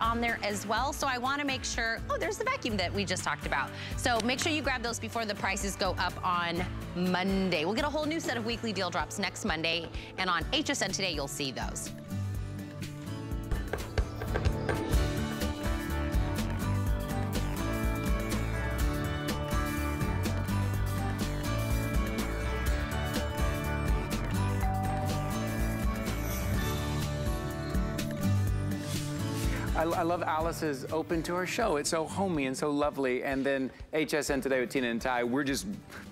on there as well. So I wanna make sure, oh, there's the vacuum that we just talked about. So make sure you grab those before the prices go up on Monday. We'll get a whole new set of weekly deal drops next Monday. And on HSN Today, you'll see those. I, I, love Alyce's open to her show. It's so homey and so lovely. And then HSN Today with Tina and Ty, we're just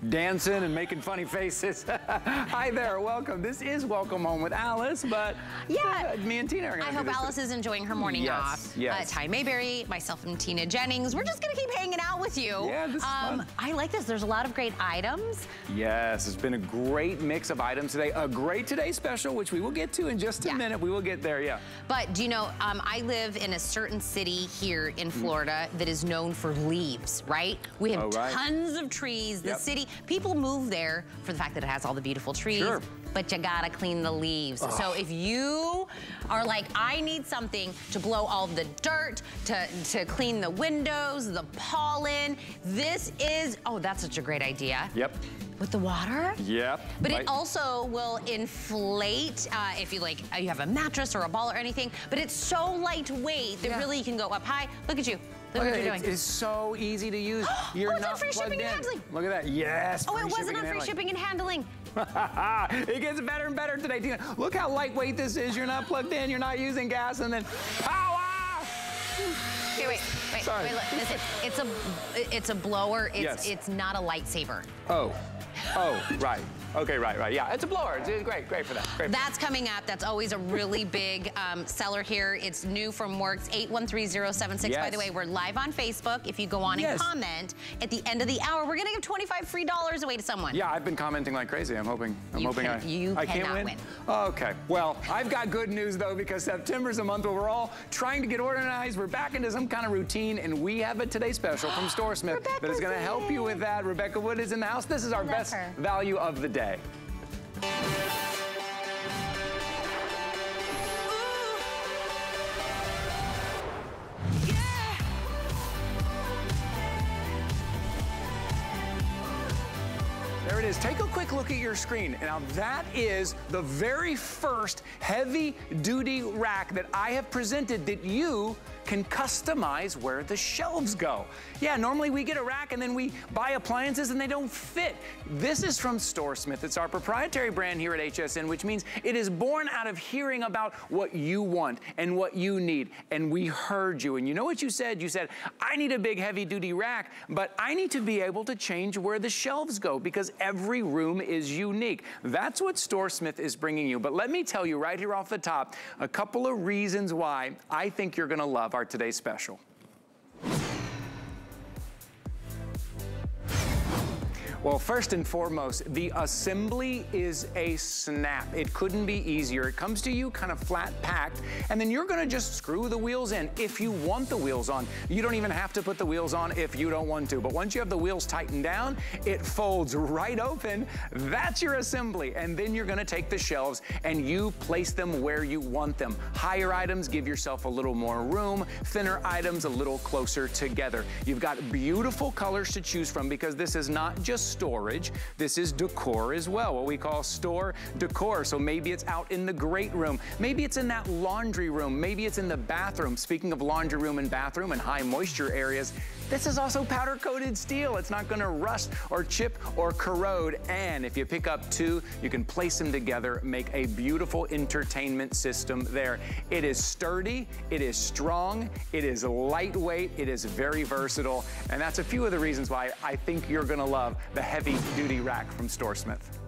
dancing and making funny faces. Hi there, welcome. This is Welcome Home with Alyce, but yeah, uh, me and Tina are gonna I hope Alyce is enjoying her morning yes, off. Yes. Uh, Ty Mayberry, myself and Tina Jennings. We're just gonna keep hanging out with you. Yeah, this is um, fun. I like this. There's a lot of great items. Yes, it's been a great mix of items today. A great Today special, which we will get to in just a yeah. minute. We will get there, yeah. But do you know, um, I live in a certain city here in mm-hmm. Florida mm. that is known for leaves, right? We have oh, right. tons of trees. The yep. city, people move there for the fact that it has all the beautiful trees. Sure but you gotta clean the leaves. Ugh. So if you are like, I need something to blow all the dirt, to, to clean the windows, the pollen, this is, oh, that's such a great idea. Yep. With the water? Yep. But it also will inflate uh, if you like, you have a mattress or a ball or anything, but it's so lightweight that yeah. really you can go up high. Look at you. Look okay, what you're doing. It's so easy to use. You're oh, not on free shipping in. and handling. Look at that. Yes. Oh, it wasn't on free shipping and handling. it gets better and better today, Tina. Look how lightweight this is. You're not plugged in. You're not using gas, and then power. Ah! Okay, wait, wait, Sorry. wait. Look, it's, it's a, it's a blower. It's, yes. it's not a lightsaber. Oh, oh, right. Okay, right, right. Yeah, it's a blower. It's great, great for that. Great That's coming up. That's always a really big um, seller here. It's new from Worx, 813076. Yes. By the way, we're live on Facebook. If you go on yes. and comment, at the end of the hour, we're going to give 25 free dollars away to someone. Yeah, I've been commenting like crazy. I'm hoping, I'm you hoping can, I, you I can't win. win. Okay, well, I've got good news though, because September's a month where we're all trying to get organized. We're back into some kind of routine, and we have a Today special from StoreSmith that is going to help you with that. Rebekah Wood is in the house. This is our best her. value of the day. There it is. Take a quick look at your screen. Now that is the very first heavy duty rack that I have presented that you can customize where the shelves go. Yeah, normally we get a rack and then we buy appliances and they don't fit. This is from StoreSmith. It's our proprietary brand here at HSN, which means it is born out of hearing about what you want and what you need. And we heard you. And you know what you said? You said, I need a big heavy duty rack, but I need to be able to change where the shelves go because every room is unique. That's what StoreSmith is bringing you. But let me tell you right here off the top, a couple of reasons why I think you're gonna love our today's special. Well, first and foremost, the assembly is a snap. It couldn't be easier. It comes to you kind of flat packed, and then you're gonna just screw the wheels in if you want the wheels on. You don't even have to put the wheels on if you don't want to, but once you have the wheels tightened down, it folds right open. That's your assembly, and then you're gonna take the shelves and you place them where you want them. Higher items give yourself a little more room, thinner items a little closer together. You've got beautiful colors to choose from because this is not just storage. This is decor as well, what we call store decor. So maybe it's out in the great room. Maybe it's in that laundry room. Maybe it's in the bathroom. Speaking of laundry room and bathroom and high moisture areas, this is also powder coated steel. It's not gonna rust or chip or corrode. And if you pick up two, you can place them together, make a beautiful entertainment system there. It is sturdy, it is strong, it is lightweight, it is very versatile. And that's a few of the reasons why I think you're gonna love the heavy duty rack from StoreSmith.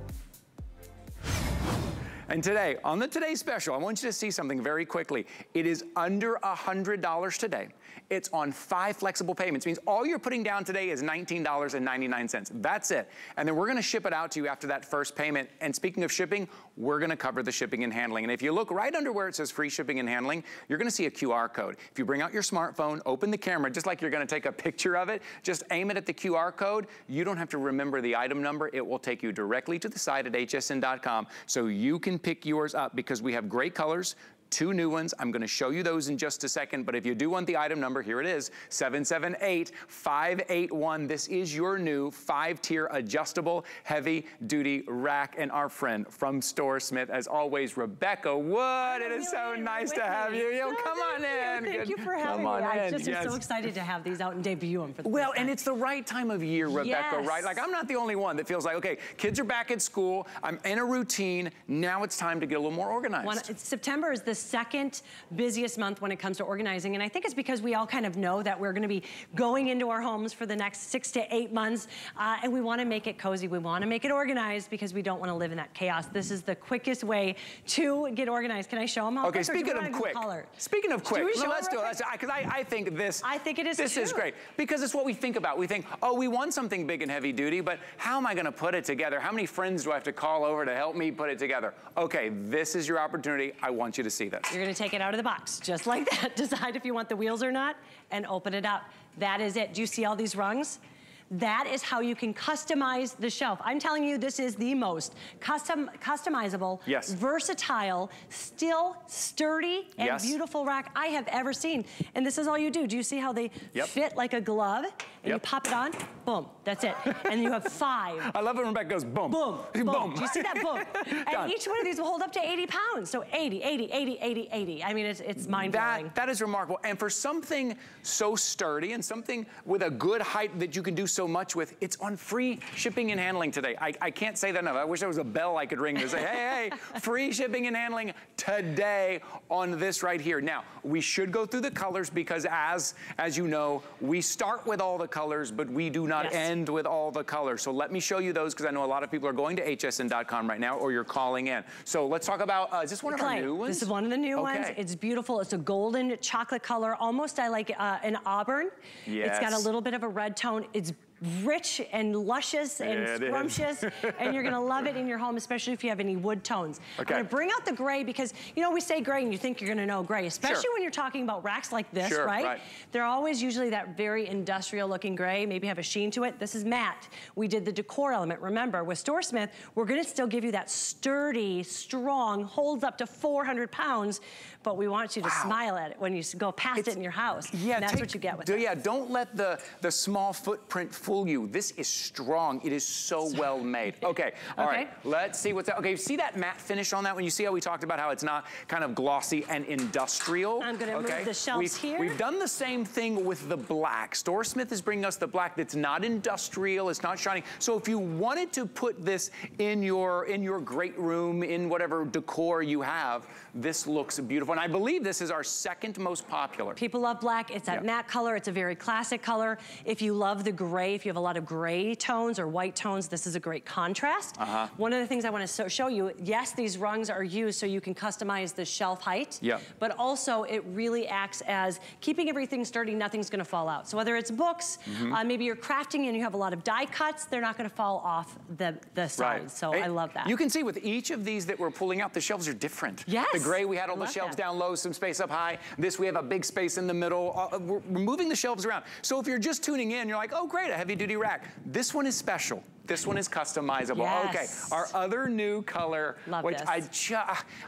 And today, on the Today Special, I want you to see something very quickly. It is under $100 today. It's on five flexible payments. It means all you're putting down today is $19.99. That's it. And then we're gonna ship it out to you after that first payment. And speaking of shipping, we're gonna cover the shipping and handling. And if you look right under where it says free shipping and handling, you're gonna see a QR code. If you bring out your smartphone, open the camera, just like you're gonna take a picture of it, just aim it at the QR code. You don't have to remember the item number. It will take you directly to the site at hsn.com so you can pick yours up because we have great colors, two new ones. I'm gonna show you those in just a second, but if you do want the item number, here it is, 778-581. This is your new five-tier adjustable heavy duty rack. And our friend from StoreSmith, as always, Rebekah Wood. It is so nice to have you. Yo, oh, come on in. Thank you for having me. I just am so excited to have these out and debut them for the Well, and it's the right time of year, Rebekah, right? Like, I'm not the only one that feels like, okay, kids are back at school, I'm in a routine, now it's time to get a little more organized. September is the second busiest month when it comes to organizing, and I think it's because we all kind of know that we're gonna be going into our homes for the next six to eight months, uh, and we wanna make it cozy, we wanna make it organized because we don't wanna live in that chaos. This is the quickest way to get organized. Can I show them how Okay, speaking of quick, speaking of quick, let's do it. Because I, I think this, I think it is This is great because it's what we think about. We think, oh, we want something big and heavy duty, but how am I going to put it together? How many friends do I have to call over to help me put it together? Okay, this is your opportunity. I want you to see this. You're gonna take it out of the box, just like that. Decide if you want the wheels or not, and open it up. That is it. Do you see all these rungs? That is how you can customize the shelf. I'm telling you, this is the most custom, customizable, Yes. versatile, still sturdy and Yes. beautiful rack I have ever seen. And this is all you do. Do you see how they Yep. fit like a glove? And you pop it on, boom, that's it. and you have five. I love it when Rebekah goes boom. Boom, boom. Boom. Do you see that boom? Done. and each one of these will hold up to 80 pounds. So 80, 80, 80, 80, 80. I mean, it's, it's mind-blowing. That, that is remarkable. And for something so sturdy and something with a good height that you can do so much with, it's on free shipping and handling today. I, I can't say that enough. I wish there was a bell I could ring to say, hey, hey, free shipping and handling today on this right here. Now, we should go through the colors because as, as you know, we start with all the colors, but we do not Yes. end with all the colors. So let me show you those because I know a lot of people are going to hsn.com right now or you're calling in. So let's talk about, uh, is this one of our new ones? This is one of the new ones. It's beautiful. It's a golden chocolate color, almost I like uh, an auburn. Yes. It's got a little bit of a red tone. It's rich and luscious and it scrumptious, and you're gonna love it in your home, especially if you have any wood tones. Okay. I'm gonna bring out the gray because, you know, we say gray and you think you're gonna know gray, especially when you're talking about racks like this, Sure, right? right. They're always usually that very industrial looking gray, maybe have a sheen to it. This is matte. We did the decor element. Remember, with StoreSmith, we're gonna still give you that sturdy, strong, holds up to 400 pounds, but we want you to Wow. smile at it when you go past It's- it in your house. Yeah, and that's take- what you get with it. Yeah, don't let the, the small footprint fool you. This is strong. It is so well made. Okay, all right. Okay. Let's see what's, that. okay, see that matte finish on that one? You see how we talked about how it's not kind of glossy and industrial? I'm gonna move the shelves we've, here. We've done the same thing with the black. StoreSmith is bringing us the black that's not industrial, it's not shiny. So if you wanted to put this in your, in your great room, in whatever decor you have, this looks beautiful. And I believe this is our second most popular. People love black. It's that Yep. matte color. It's a very classic color. If you love the gray, if you have a lot of gray tones or white tones, this is a great contrast. Uh-huh. One of the things I want to so show you, yes, these rungs are used so you can customize the shelf height. Yep. But also it really acts as keeping everything sturdy, nothing's going to fall out. So whether it's books, Mm-hmm. uh, maybe you're crafting and you have a lot of die cuts, they're not going to fall off the, the sides. Right. So I love that. You can see with each of these that we're pulling out, the shelves are different. Yes. The gray, we had all the shelves that. Down low, some space up high. This, we have a big space in the middle. Uh, we're, we're moving the shelves around. So if you're just tuning in, you're like, oh, great, a heavy duty rack. This one is special. This one is customizable. Yes. Okay, our other new color, Love which this. I, ju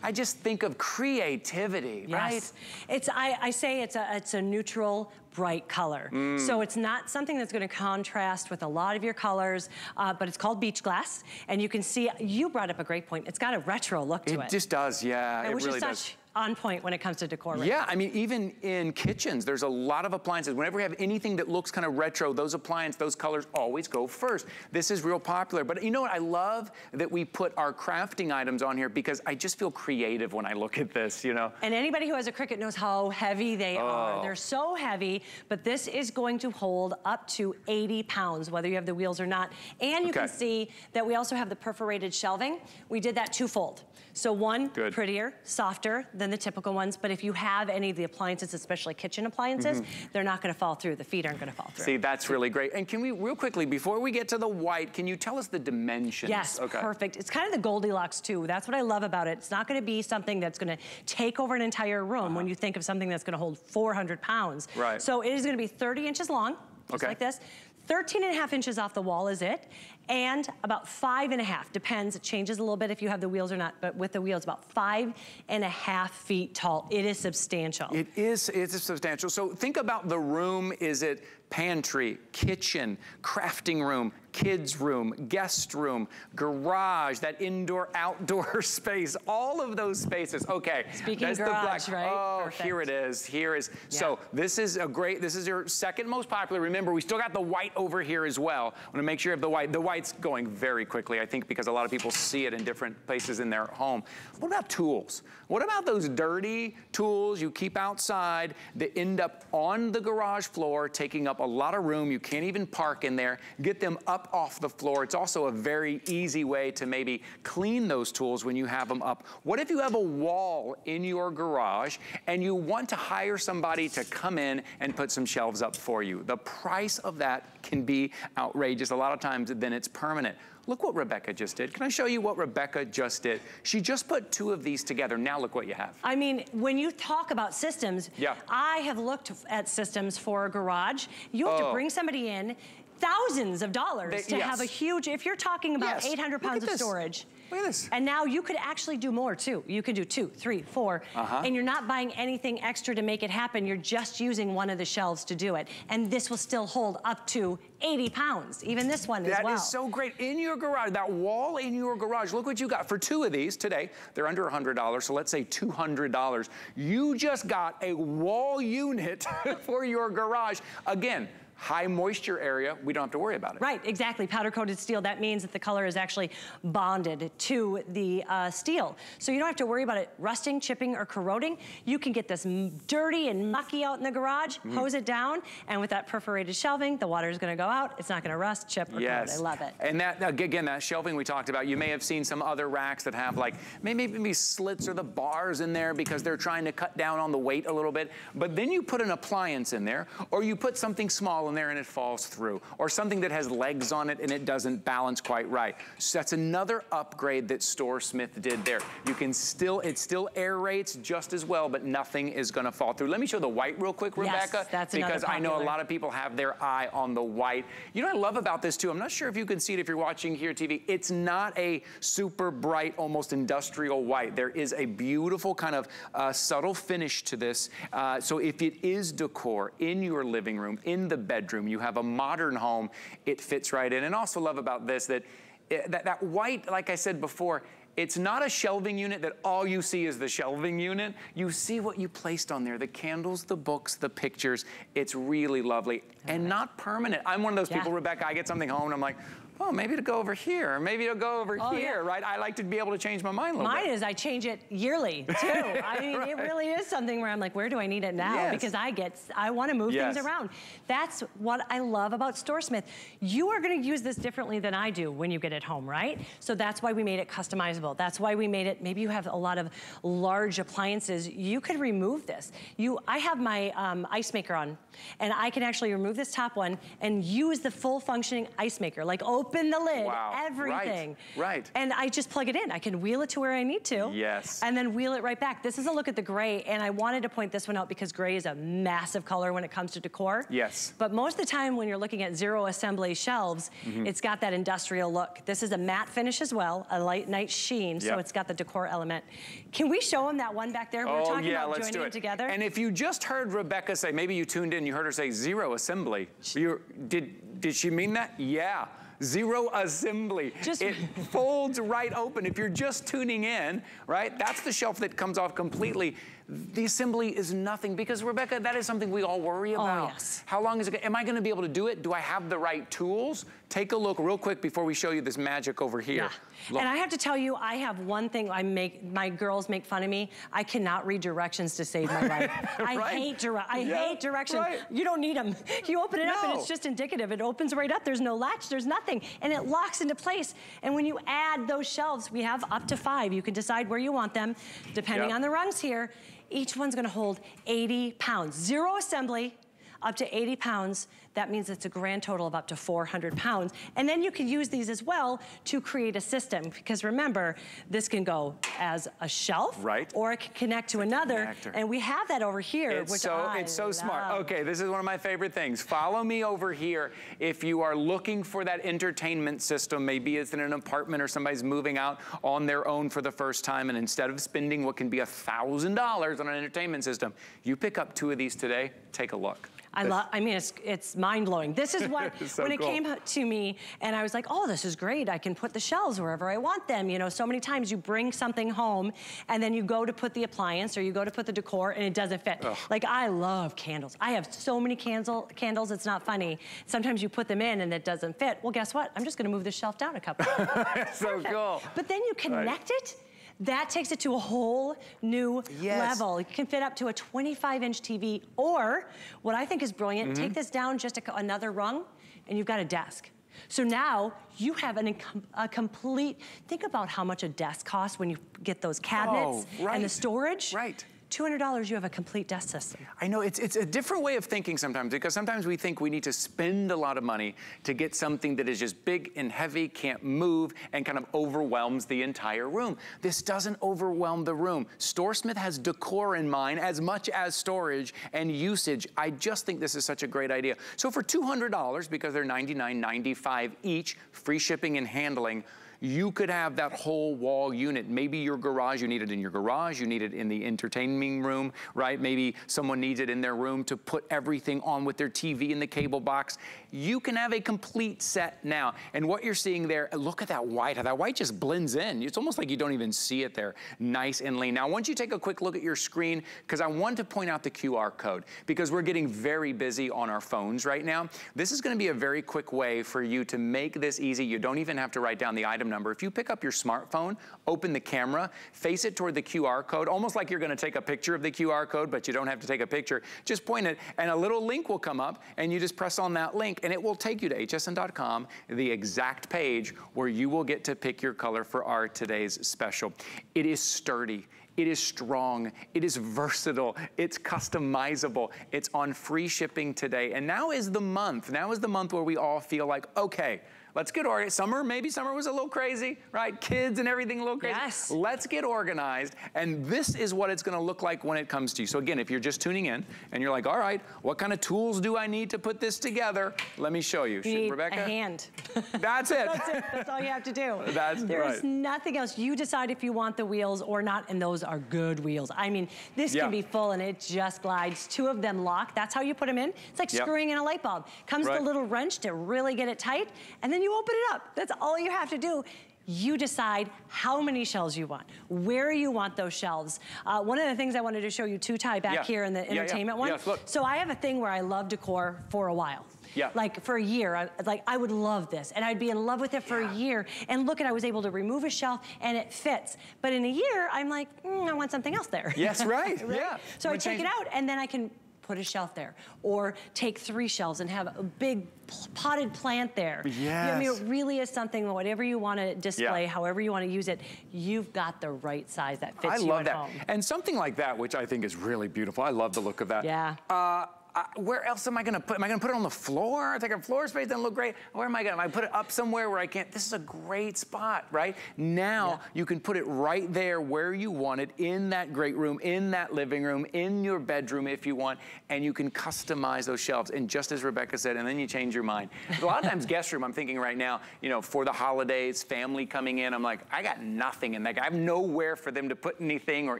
I just think of creativity, right? Yes. It's, I, I say it's a, it's a neutral, bright color. Mm. So it's not something that's gonna contrast with a lot of your colors, uh, but it's called beach glass. And you can see, you brought up a great point. It's got a retro look to It it. just does, yeah, and it really does. On point when it comes to decor. right Yeah, I mean, even in kitchens, there's a lot of appliances. Whenever we have anything that looks kind of retro, those appliances, those colors always go first. This is real popular. But you know what? I love that we put our crafting items on here because I just feel creative when I look at this, you know? And anybody who has a Cricut knows how heavy they Oh. are. They're so heavy, but this is going to hold up to 80 pounds, whether you have the wheels or not. And you can see that we also have the perforated shelving. We did that twofold. So one, Good. prettier, softer than the typical ones, but if you have any of the appliances, especially kitchen appliances, mm-hmm. they're not gonna fall through. The feet aren't gonna fall through. See, that's really great. And can we, real quickly, before we get to the white, can you tell us the dimensions? Yes, okay. perfect. It's kind of the Goldilocks too. That's what I love about it. It's not gonna be something that's gonna take over an entire room when uh-huh. you think of something that's gonna hold 400 pounds. Right. So it is gonna be 30 inches long, just Okay. like this. 13 and a half inches off the wall is it. and about five and a half, depends, it changes a little bit if you have the wheels or not, but with the wheels, about five and a half feet tall. It is substantial. It is, it's substantial. So think about the room, is it pantry, kitchen, crafting room, kids room, guest room, garage, that indoor outdoor space, all of those spaces. Okay. Speaking that's garage, the black. right? Oh, Perfect. here it is. Here is. Yeah. So this is a great, this is your second most popular. Remember, we still got the white over here as well. I want to make sure you have the white. The white's going very quickly, I think, because a lot of people see it in different places in their home. What about tools? What about those dirty tools you keep outside that end up on the garage floor, taking up a lot of room. You can't even park in there. Get them up off the floor. It's also a very easy way to maybe clean those tools when you have them up. What if you have a wall in your garage and you want to hire somebody to come in and put some shelves up for you? The price of that can be outrageous. A lot of times then it's permanent. Look what Rebekah just did. Can I show you what Rebekah just did? She just put two of these together. Now look what you have. I mean, when you talk about systems, yeah. I have looked at systems for a garage. You have oh. to bring somebody in, thousands of dollars they, to yes. have a huge, if you're talking about yes. 800 pounds of storage. Look at this. And now you could actually do more too. You could do two, three, four, uh -huh. and you're not buying anything extra to make it happen. You're just using one of the shelves to do it. And this will still hold up to 80 pounds, even this one that as well. That is so great. In your garage, that wall in your garage, look what you got. For two of these today, they're under $100, so let's say $200. You just got a wall unit for your garage. Again, high moisture area, we don't have to worry about it. Right, exactly. Powder coated steel, that means that the color is actually bonded to the uh, steel. So you don't have to worry about it rusting, chipping, or corroding. You can get this dirty and mucky out in the garage, mm. hose it down, and with that perforated shelving, the water is gonna go out. It's not gonna rust, chip, or yes. corrode. I love it. And that, again, that shelving we talked about, you may have seen some other racks that have like, maybe, maybe slits or the bars in there because they're trying to cut down on the weight a little bit. But then you put an appliance in there, or you put something small in there and it falls through, or something that has legs on it and it doesn't balance quite right. So that's another upgrade that StoreSmith did there. You can still, it still aerates just as well, but nothing is gonna fall through. Let me show the white real quick, Rebekah. Yes, that's Because I know a lot of people have their eye on the white. You know what I love about this too? I'm not sure if you can see it if you're watching here TV. It's not a super bright, almost industrial white. There is a beautiful kind of uh, subtle finish to this. Uh, so if it is decor in your living room, in the bedroom, you have a modern home, it fits right in. And also love about this that, eh, that, that white, like I said before, it's not a shelving unit that all you see is the shelving unit. You see what you placed on there, the candles, the books, the pictures. It's really lovely and not permanent. I'm one of those yeah. people, Rebekah, I get something home and I'm like, oh, maybe to go over here, maybe to go over oh, here, yeah. right? I like to be able to change my mind a little Mine bit. is I change it yearly, too. I mean, right. it really is something where I'm like, where do I need it now? Yes. Because I get, I want to move yes. things around. That's what I love about StoreSmith. You are going to use this differently than I do when you get it home, right? So that's why we made it customizable. That's why we made it, maybe you have a lot of large appliances. You could remove this. You, I have my um, ice maker on, and I can actually remove this top one and use the full functioning ice maker, like open the lid, wow. everything. Right, right. And I just plug it in. I can wheel it to where I need to. Yes. And then wheel it right back. This is a look at the gray, and I wanted to point this one out because gray is a massive color when it comes to decor. Yes. But most of the time when you're looking at zero assembly shelves, mm -hmm. it's got that industrial look. This is a matte finish as well, a light night sheen, yep. so it's got the decor element. Can we show them that one back there? We're oh, talking yeah, about let's joining do it. together. And if you just heard Rebekah say, maybe you tuned in, you heard her say zero assembly. You, did, did she mean that? Yeah zero assembly. Just it folds right open. If you're just tuning in, right, that's the shelf that comes off completely the assembly is nothing because Rebekah, that is something we all worry oh, about. Oh, yes. How long is it, am I gonna be able to do it? Do I have the right tools? Take a look real quick before we show you this magic over here. Yeah. And I have to tell you, I have one thing I make, my girls make fun of me. I cannot read directions to save my life. I hate, dire I yeah. hate directions. Right. You don't need them. You open it no. up and it's just indicative. It opens right up. There's no latch, there's nothing. And it locks into place. And when you add those shelves, we have up to five. You can decide where you want them, depending yep. on the rungs here. Each one's gonna hold 80 pounds. Zero assembly, up to 80 pounds. That means it's a grand total of up to 400 pounds. And then you can use these as well to create a system. Because remember, this can go as a shelf. Right. Or it can connect to another. And we have that over here, It's which so I it's so smart. Okay, this is one of my favorite things. Follow me over here if you are looking for that entertainment system. Maybe it's in an apartment or somebody's moving out on their own for the first time, and instead of spending what can be a thousand dollars on an entertainment system, you pick up two of these today. Take a look. I love, I mean, it's, it's mind blowing. This is what, so when it cool. came to me and I was like, oh, this is great. I can put the shelves wherever I want them. You know, so many times you bring something home and then you go to put the appliance or you go to put the decor and it doesn't fit. Like I love candles. I have so many candle, candles, it's not funny. Sometimes you put them in and it doesn't fit. Well, guess what? I'm just gonna move the shelf down a couple. so cool. But then you connect it, that takes it to a whole new Yes. level. You can fit up to a 25 inch TV or what I think is brilliant, Mm-hmm. take this down just a another rung and you've got a desk. So now you have an, a complete, think about how much a desk costs when you get those cabinets Oh, right. and the storage. Right. $200, you have a complete desk system. I know it's, it's a different way of thinking sometimes because sometimes we think we need to spend a lot of money to get something that is just big and heavy, can't move, and kind of overwhelms the entire room. This doesn't overwhelm the room. StoreSmith has decor in mind as much as storage and usage. I just think this is such a great idea. So for $200, because they're $99.95 each, free shipping and handling, you could have that whole wall unit. Maybe your garage, you need it in your garage, you need it in the entertaining room, right? Maybe someone needs it in their room to put everything on with their TV in the cable box. You can have a complete set now. And what you're seeing there, look at that white. That white just blends in. It's almost like you don't even see it there. Nice and lean. Now, once you take a quick look at your screen, because I want to point out the QR code, because we're getting very busy on our phones right now. This is gonna be a very quick way for you to make this easy. You don't even have to write down the item number. If you pick up your smartphone, open the camera, face it toward the QR code, almost like you're gonna take a picture of the QR code, but you don't have to take a picture. Just point it, and a little link will come up, and you just press on that link, and it will take you to hsn.com, the exact page where you will get to pick your color for our today's special. It is sturdy. It is strong, it is versatile, it's customizable, it's on free shipping today. And now is the month, now is the month where we all feel like, okay, let's get organized. Summer, maybe summer was a little crazy, right? Kids and everything a little crazy. Yes. Let's get organized. And this is what it's gonna look like when it comes to you. So again, if you're just tuning in and you're like, all right, what kind of tools do I need to put this together? Let me show you. You Rebekah? a hand. That's it. That's it. That's all you have to do. That's There's right. nothing else. You decide if you want the wheels or not, and those are good wheels. I mean, this Yeah. can be full and it just glides. Two of them lock. That's how you put them in. It's like Yep. screwing in a light bulb. Comes Right. the little wrench to really get it tight, and then you open it up. That's all you have to do. You decide how many shelves you want, where you want those shelves. Uh, one of the things I wanted to show you too, Ty, back Yeah. here in the Yeah, yeah. entertainment one. Yes, look. So I have a thing where I love decor for a while. Yeah. Like for a year, I, like I would love this and I'd be in love with it for Yeah. a year. And look at, I was able to remove a shelf and it fits. But in a year, I'm like, mm, I want something else there. Yes, right. Yeah. So I take it out and then I can put a shelf there or take three shelves and have a big potted plant there. Yeah, I mean, it really is something, whatever you want to display, Yeah. however you want to use it, you've got the right size that fits I you love at that. home. And something like that, which I think is really beautiful. I love the look of that. Yeah. Uh, I, where else am I gonna put? Am I gonna put it on the floor? It's like a floor space doesn't look great. Where am I gonna? Am I put it up somewhere where I can't? This is a great spot, right? Now Yeah. you can put it right there where you want it, in that great room, in that living room, in your bedroom if you want, and you can customize those shelves. And just as Rebekah said, and then you change your mind. A lot of times, guest room. I'm thinking right now, you know, for the holidays, family coming in. I'm like, I got nothing in that. I have nowhere for them to put anything or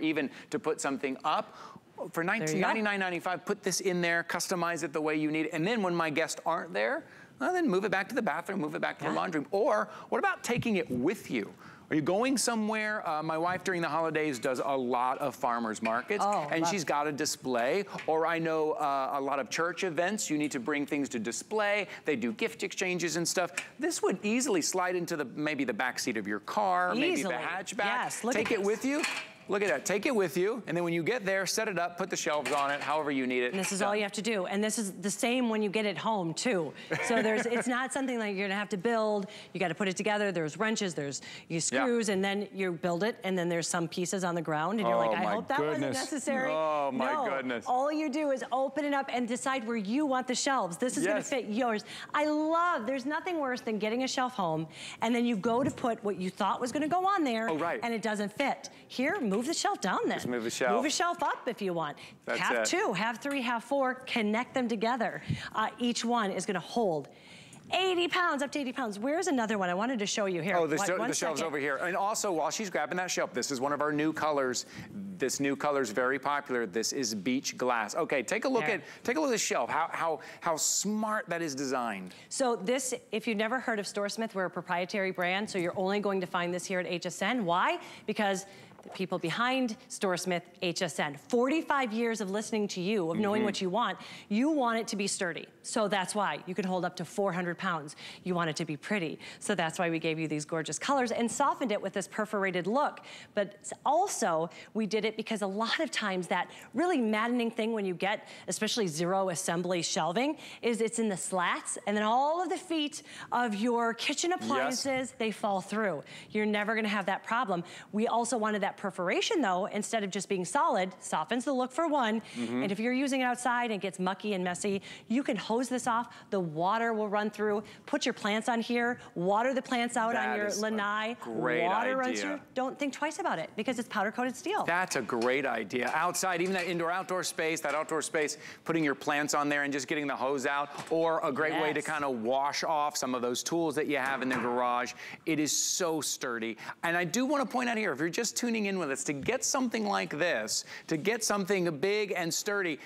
even to put something up. For go. 1999.95, put this in there, customize it the way you need it. And then when my guests aren't there, well, then move it back to the bathroom, move it back to the laundry room. Or what about taking it with you? Are you going somewhere? Uh, my wife during the holidays does a lot of farmers markets, Oh, and she's got a display. Or I know uh, a lot of church events. You need to bring things to display. They do gift exchanges and stuff. This would easily slide into the maybe the back seat of your car, maybe the hatchback. Yes, Take it with you. Look at that, take it with you, and then when you get there, set it up, put the shelves on it, however you need it. And this is Done. all you have to do. And this is the same when you get it home too. So there's, it's not something like you're gonna have to build, you gotta put it together, there's wrenches, there's you screws, yeah. and then you build it, and then there's some pieces on the ground, and you're oh, like, I hope that goodness. wasn't necessary. Oh my no, goodness. all you do is open it up and decide where you want the shelves. This is yes. gonna fit yours. I love, there's nothing worse than getting a shelf home, and then you go to put what you thought was gonna go on there, oh, right. and it doesn't fit. Here, move the shelf down there. Just move the shelf. Move a shelf up if you want. That's have it. two, have three, have four, connect them together. Uh, each one is gonna hold 80 pounds, up to 80 pounds. Where's another one? I wanted to show you here. Oh, the, one, the shelf's over here. And also, while she's grabbing that shelf, this is one of our new colors. This new color is very popular. This is beach glass. Okay, take a look there. at take a look at the shelf. How how how smart that is designed. So this, if you've never heard of StoreSmith, we're a proprietary brand, so you're only going to find this here at HSN. Why? Because the people behind StoreSmith HSN. 45 years of listening to you, of knowing mm -hmm. what you want. You want it to be sturdy. So that's why you can hold up to 400 pounds. You want it to be pretty. So that's why we gave you these gorgeous colors and softened it with this perforated look. But also, we did it because a lot of times that really maddening thing when you get, especially zero assembly shelving, is it's in the slats and then all of the feet of your kitchen appliances, yes. they fall through. You're never gonna have that problem. We also wanted that perforation though, instead of just being solid, softens the look for one. Mm -hmm. And if you're using it outside and it gets mucky and messy, you can hose this off. The water will run through. Put your plants on here. Water the plants out that on your lanai. Great water idea. runs through. Don't think twice about it because it's powder coated steel. That's a great idea. Outside, even that indoor outdoor space, that outdoor space, putting your plants on there and just getting the hose out, or a great yes. way to kind of wash off some of those tools that you have in the garage. It is so sturdy. And I do want to point out here, if you're just tuning in with us to get something like this, to get something big and sturdy,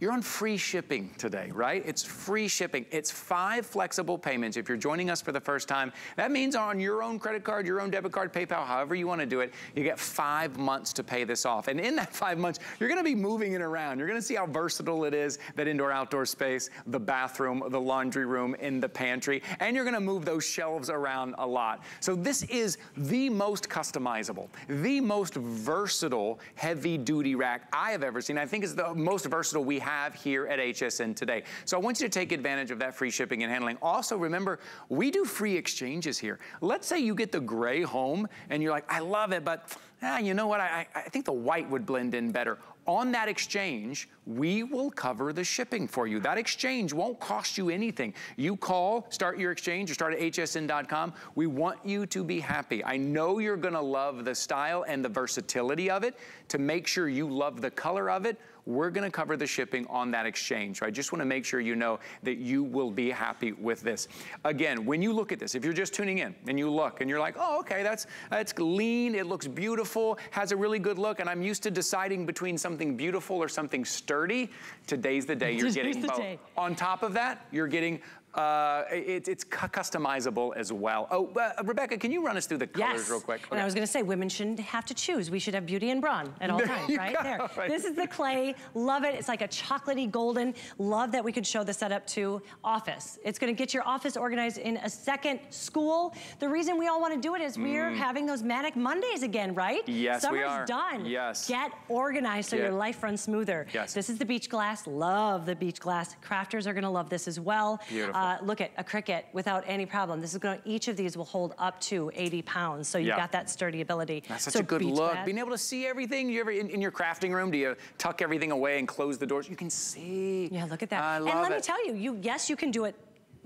you're on free shipping today, right? It's free shipping. It's five flexible payments. If you're joining us for the first time, that means on your own credit card, your own debit card, PayPal, however you want to do it, you get five months to pay this off. And in that five months, you're going to be moving it around. You're going to see how versatile it is, that indoor-outdoor space, the bathroom, the laundry room, in the pantry, and you're going to move those shelves around a lot. So this is the most customizable, the most versatile heavy-duty rack I have ever seen. I think it's the most versatile we have here at HSN today. So I want you to take advantage of that free shipping and handling. Also, remember, we do free exchanges here. Let's say you get the gray home and you're like, I love it, but ah, you know what? I, I think the white would blend in better on that exchange, we will cover the shipping for you. That exchange won't cost you anything. You call, start your exchange, or start at hsn.com. We want you to be happy. I know you're gonna love the style and the versatility of it. To make sure you love the color of it, we're gonna cover the shipping on that exchange. So I just wanna make sure you know that you will be happy with this. Again, when you look at this, if you're just tuning in and you look and you're like, oh, okay, that's, that's lean, it looks beautiful, has a really good look, and I'm used to deciding between something beautiful or something sturdy, today's the day you're getting both. Day. On top of that, you're getting uh, it, it's customizable as well. Oh, uh, Rebekah, can you run us through the colors yes. real quick? Okay. And I was going to say, women shouldn't have to choose. We should have beauty and brawn at all there times, right? Go. There. Right. This is the clay. Love it. It's like a chocolatey golden. Love that we could show the setup to office. It's going to get your office organized in a second. School. The reason we all want to do it is mm. we're having those manic Mondays again, right? Yes, Summer's we are. done. Yes. Get organized so your life runs smoother. Yes. This is the beach glass. Love the beach glass. Crafters are going to love this as well. Beautiful. Uh, Uh, look at a Cricut without any problem. This is going to, each of these will hold up to 80 pounds. So you've yeah. got that sturdy ability. That's such so a good look. Being able to see everything. You ever, in, in, your crafting room, do you tuck everything away and close the doors? You can see. Yeah, look at that. I and let it. me tell you, you, yes, you can do it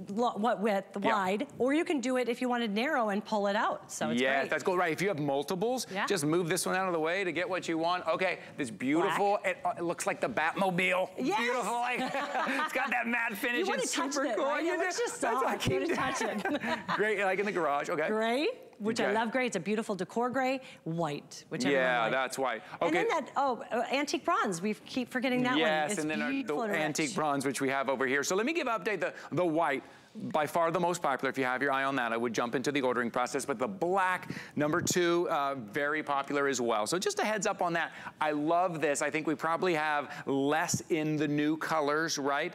what width, yeah. wide, or you can do it if you want to narrow and pull it out. So it's yeah, great. that's cool. Right, if you have multiples, yeah. just move this one out of the way to get what you want. Okay, this beautiful, it, uh, it, looks like the Batmobile. Yes. Beautiful, like, it's got that matte finish. You want to touch it, cool. right? It's just soft. That's I keep touch it. Great, like in the garage, okay. Great which okay. I love gray. It's a beautiful decor gray, white, which Yeah, that's white. Okay. And then that, oh, uh, antique bronze. We keep forgetting that yes, one. Yes, and then our, the antique bronze, which we have over here. So let me give an update. The, the white, by far the most popular. If you have your eye on that, I would jump into the ordering process. But the black, number two, uh, very popular as well. So just a heads up on that. I love this. I think we probably have less in the new colors, right?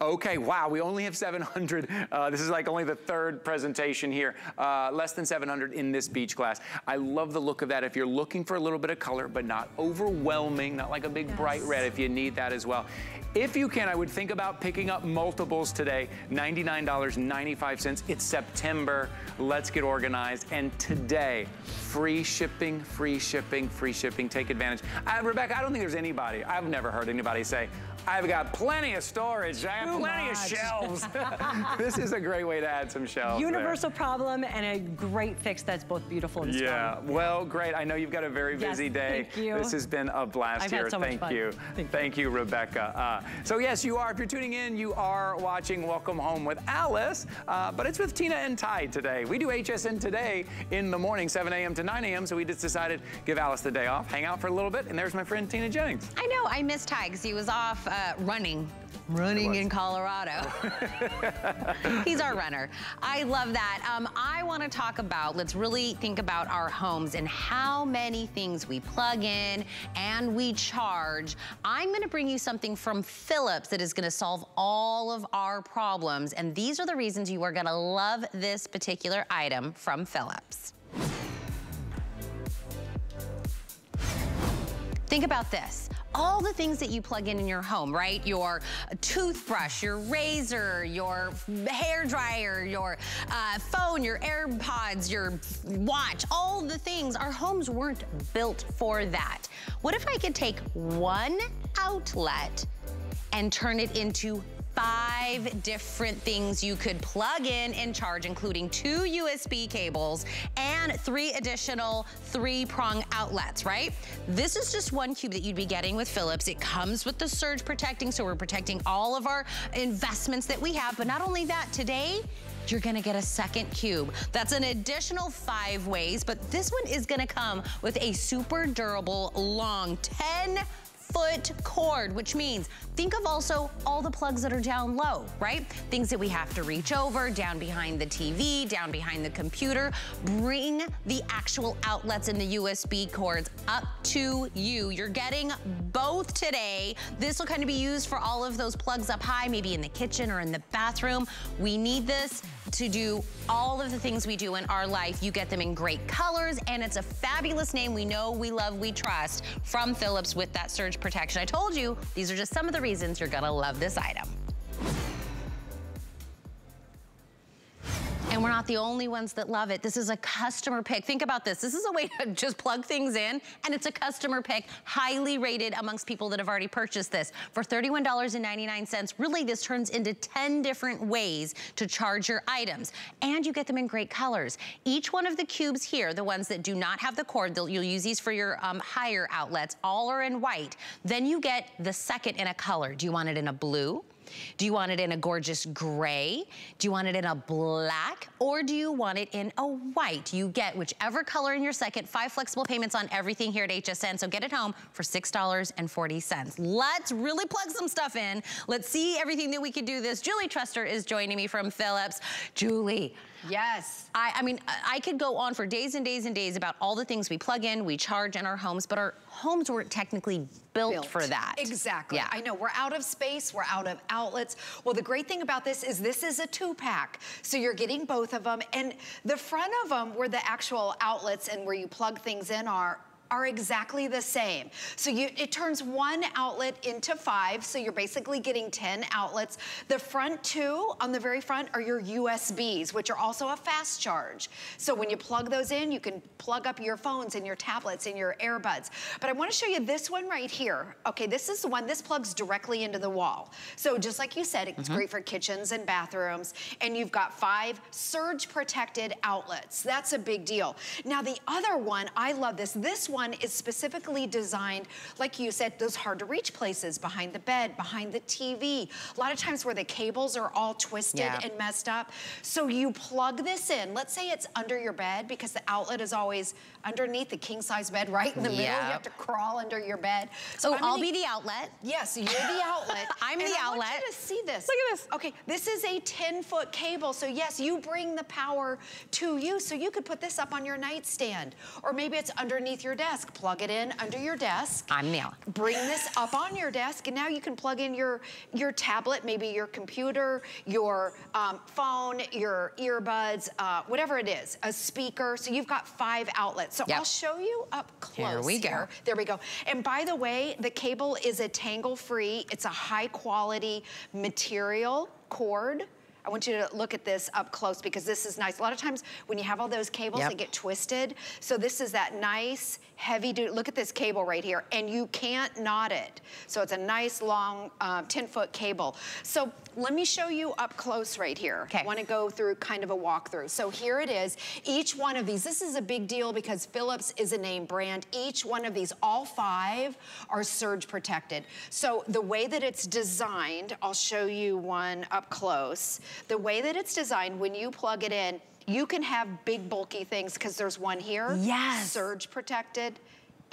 Okay, wow, we only have 700. Uh, this is like only the third presentation here. Uh, less than 700 in this beach glass. I love the look of that. If you're looking for a little bit of color, but not overwhelming, not like a big yes. bright red if you need that as well. If you can, I would think about picking up multiples today. $99.95. It's September. Let's get organized. And today, free shipping, free shipping, free shipping. Take advantage. Uh, Rebekah, I don't think there's anybody, I've never heard anybody say, I've got plenty of storage. I have Too plenty much. of shelves. this is a great way to add some shelves. Universal there. problem and a great fix that's both beautiful and Yeah, strong. well, great. I know you've got a very busy yes, day. Thank you. This has been a blast I've here. Had so thank, much fun. You. thank, thank you. Rebekah. Uh, so yes, you are. If you're tuning in, you are watching Welcome Home with Alyce, uh, but it's with Tina and Ty today. We do HSN today in the morning, 7 a.m. to 9 a.m., so we just decided give Alyce the day off, hang out for a little bit, and there's my friend Tina Jennings. I know, I missed Ty because he was off uh, running running in Colorado. He's our runner. I love that. Um, I want to talk about, let's really think about our homes and how many things we plug in and we charge. I'm going to bring you something from Philips that is going to solve all of our problems. And these are the reasons you are going to love this particular item from Philips. Think about this all the things that you plug in in your home, right? Your toothbrush, your razor, your hair dryer, your uh, phone, your AirPods, your watch, all the things. Our homes weren't built for that. What if I could take one outlet and turn it into five different things you could plug in and charge, including two USB cables and three additional three-prong outlets, right? This is just one cube that you'd be getting with Philips. It comes with the surge protecting, so we're protecting all of our investments that we have. But not only that, today, you're gonna get a second cube. That's an additional five ways, but this one is gonna come with a super durable, long 10 foot cord, which means think of also all the plugs that are down low, right? Things that we have to reach over, down behind the TV, down behind the computer. Bring the actual outlets and the USB cords up to you. You're getting both today. This will kind of be used for all of those plugs up high, maybe in the kitchen or in the bathroom. We need this to do all of the things we do in our life. You get them in great colors, and it's a fabulous name we know, we love, we trust from Philips with that surge protection. I told you, these are just some of the reasons you're gonna love this item. And we're not the only ones that love it. This is a customer pick. Think about this. This is a way to just plug things in, and it's a customer pick, highly rated amongst people that have already purchased this. For $31.99, really this turns into 10 different ways to charge your items. And you get them in great colors. Each one of the cubes here, the ones that do not have the cord, you'll use these for your um, higher outlets, all are in white. Then you get the second in a color. Do you want it in a blue? Do you want it in a gorgeous gray? Do you want it in a black? Or do you want it in a white? You get whichever color in your second, five flexible payments on everything here at HSN. So get it home for $6.40. Let's really plug some stuff in. Let's see everything that we could do this. Julie Truster is joining me from Philips. Julie, Yes. I, I, mean, I could go on for days and days and days about all the things we plug in, we charge in our homes, but our homes weren't technically built, built. for that. Exactly. Yeah. I know, we're out of space, we're out of outlets. Well, the great thing about this is this is a two pack. So you're getting both of them. And the front of them where the actual outlets and where you plug things in are are exactly the same. So you, it turns one outlet into five, so you're basically getting 10 outlets. The front two on the very front are your USBs, which are also a fast charge. So when you plug those in, you can plug up your phones and your tablets and your earbuds. But I wanna show you this one right here. Okay, this is the one, this plugs directly into the wall. So just like you said, it's mm -hmm. great for kitchens and bathrooms. And you've got five surge protected outlets. That's a big deal. Now the other one, I love this. This one is specifically designed, like you said, those hard to reach places, behind the bed, behind the TV. A lot of times where the cables are all twisted yeah. and messed up. So you plug this in. Let's say it's under your bed because the outlet is always underneath the king size bed, right in the yep. middle. You have to crawl under your bed. So I'll be the outlet. Yes, you're the outlet. I'm and the I outlet. I want you to see this. Look at this. Okay, this is a 10 foot cable. So yes, you bring the power to you. So you could put this up on your nightstand or maybe it's underneath your desk. Plug it in under your desk. I'm Neil. Bring this up on your desk, and now you can plug in your, your tablet, maybe your computer, your um, phone, your earbuds, uh, whatever it is, a speaker. So you've got five outlets. So Yep. I'll show you up close Here we go. here. There we go. And by the way, the cable is a tangle-free. It's a high-quality material cord. I want you to look at this up close because this is nice. A lot of times when you have all those cables, Yep. they get twisted. So this is that nice, heavy duty. Look at this cable right here, and you can't knot it. So it's a nice, long, um, 10-foot cable. So let me show you up close right here. Okay. I want to go through kind of a walkthrough. So here it is. Each one of these, this is a big deal because Philips is a name brand. Each one of these, all five, are surge protected. So the way that it's designed, I'll show you one up close. The way that it's designed, when you plug it in, you can have big bulky things because there's one here. Yes. Surge protected.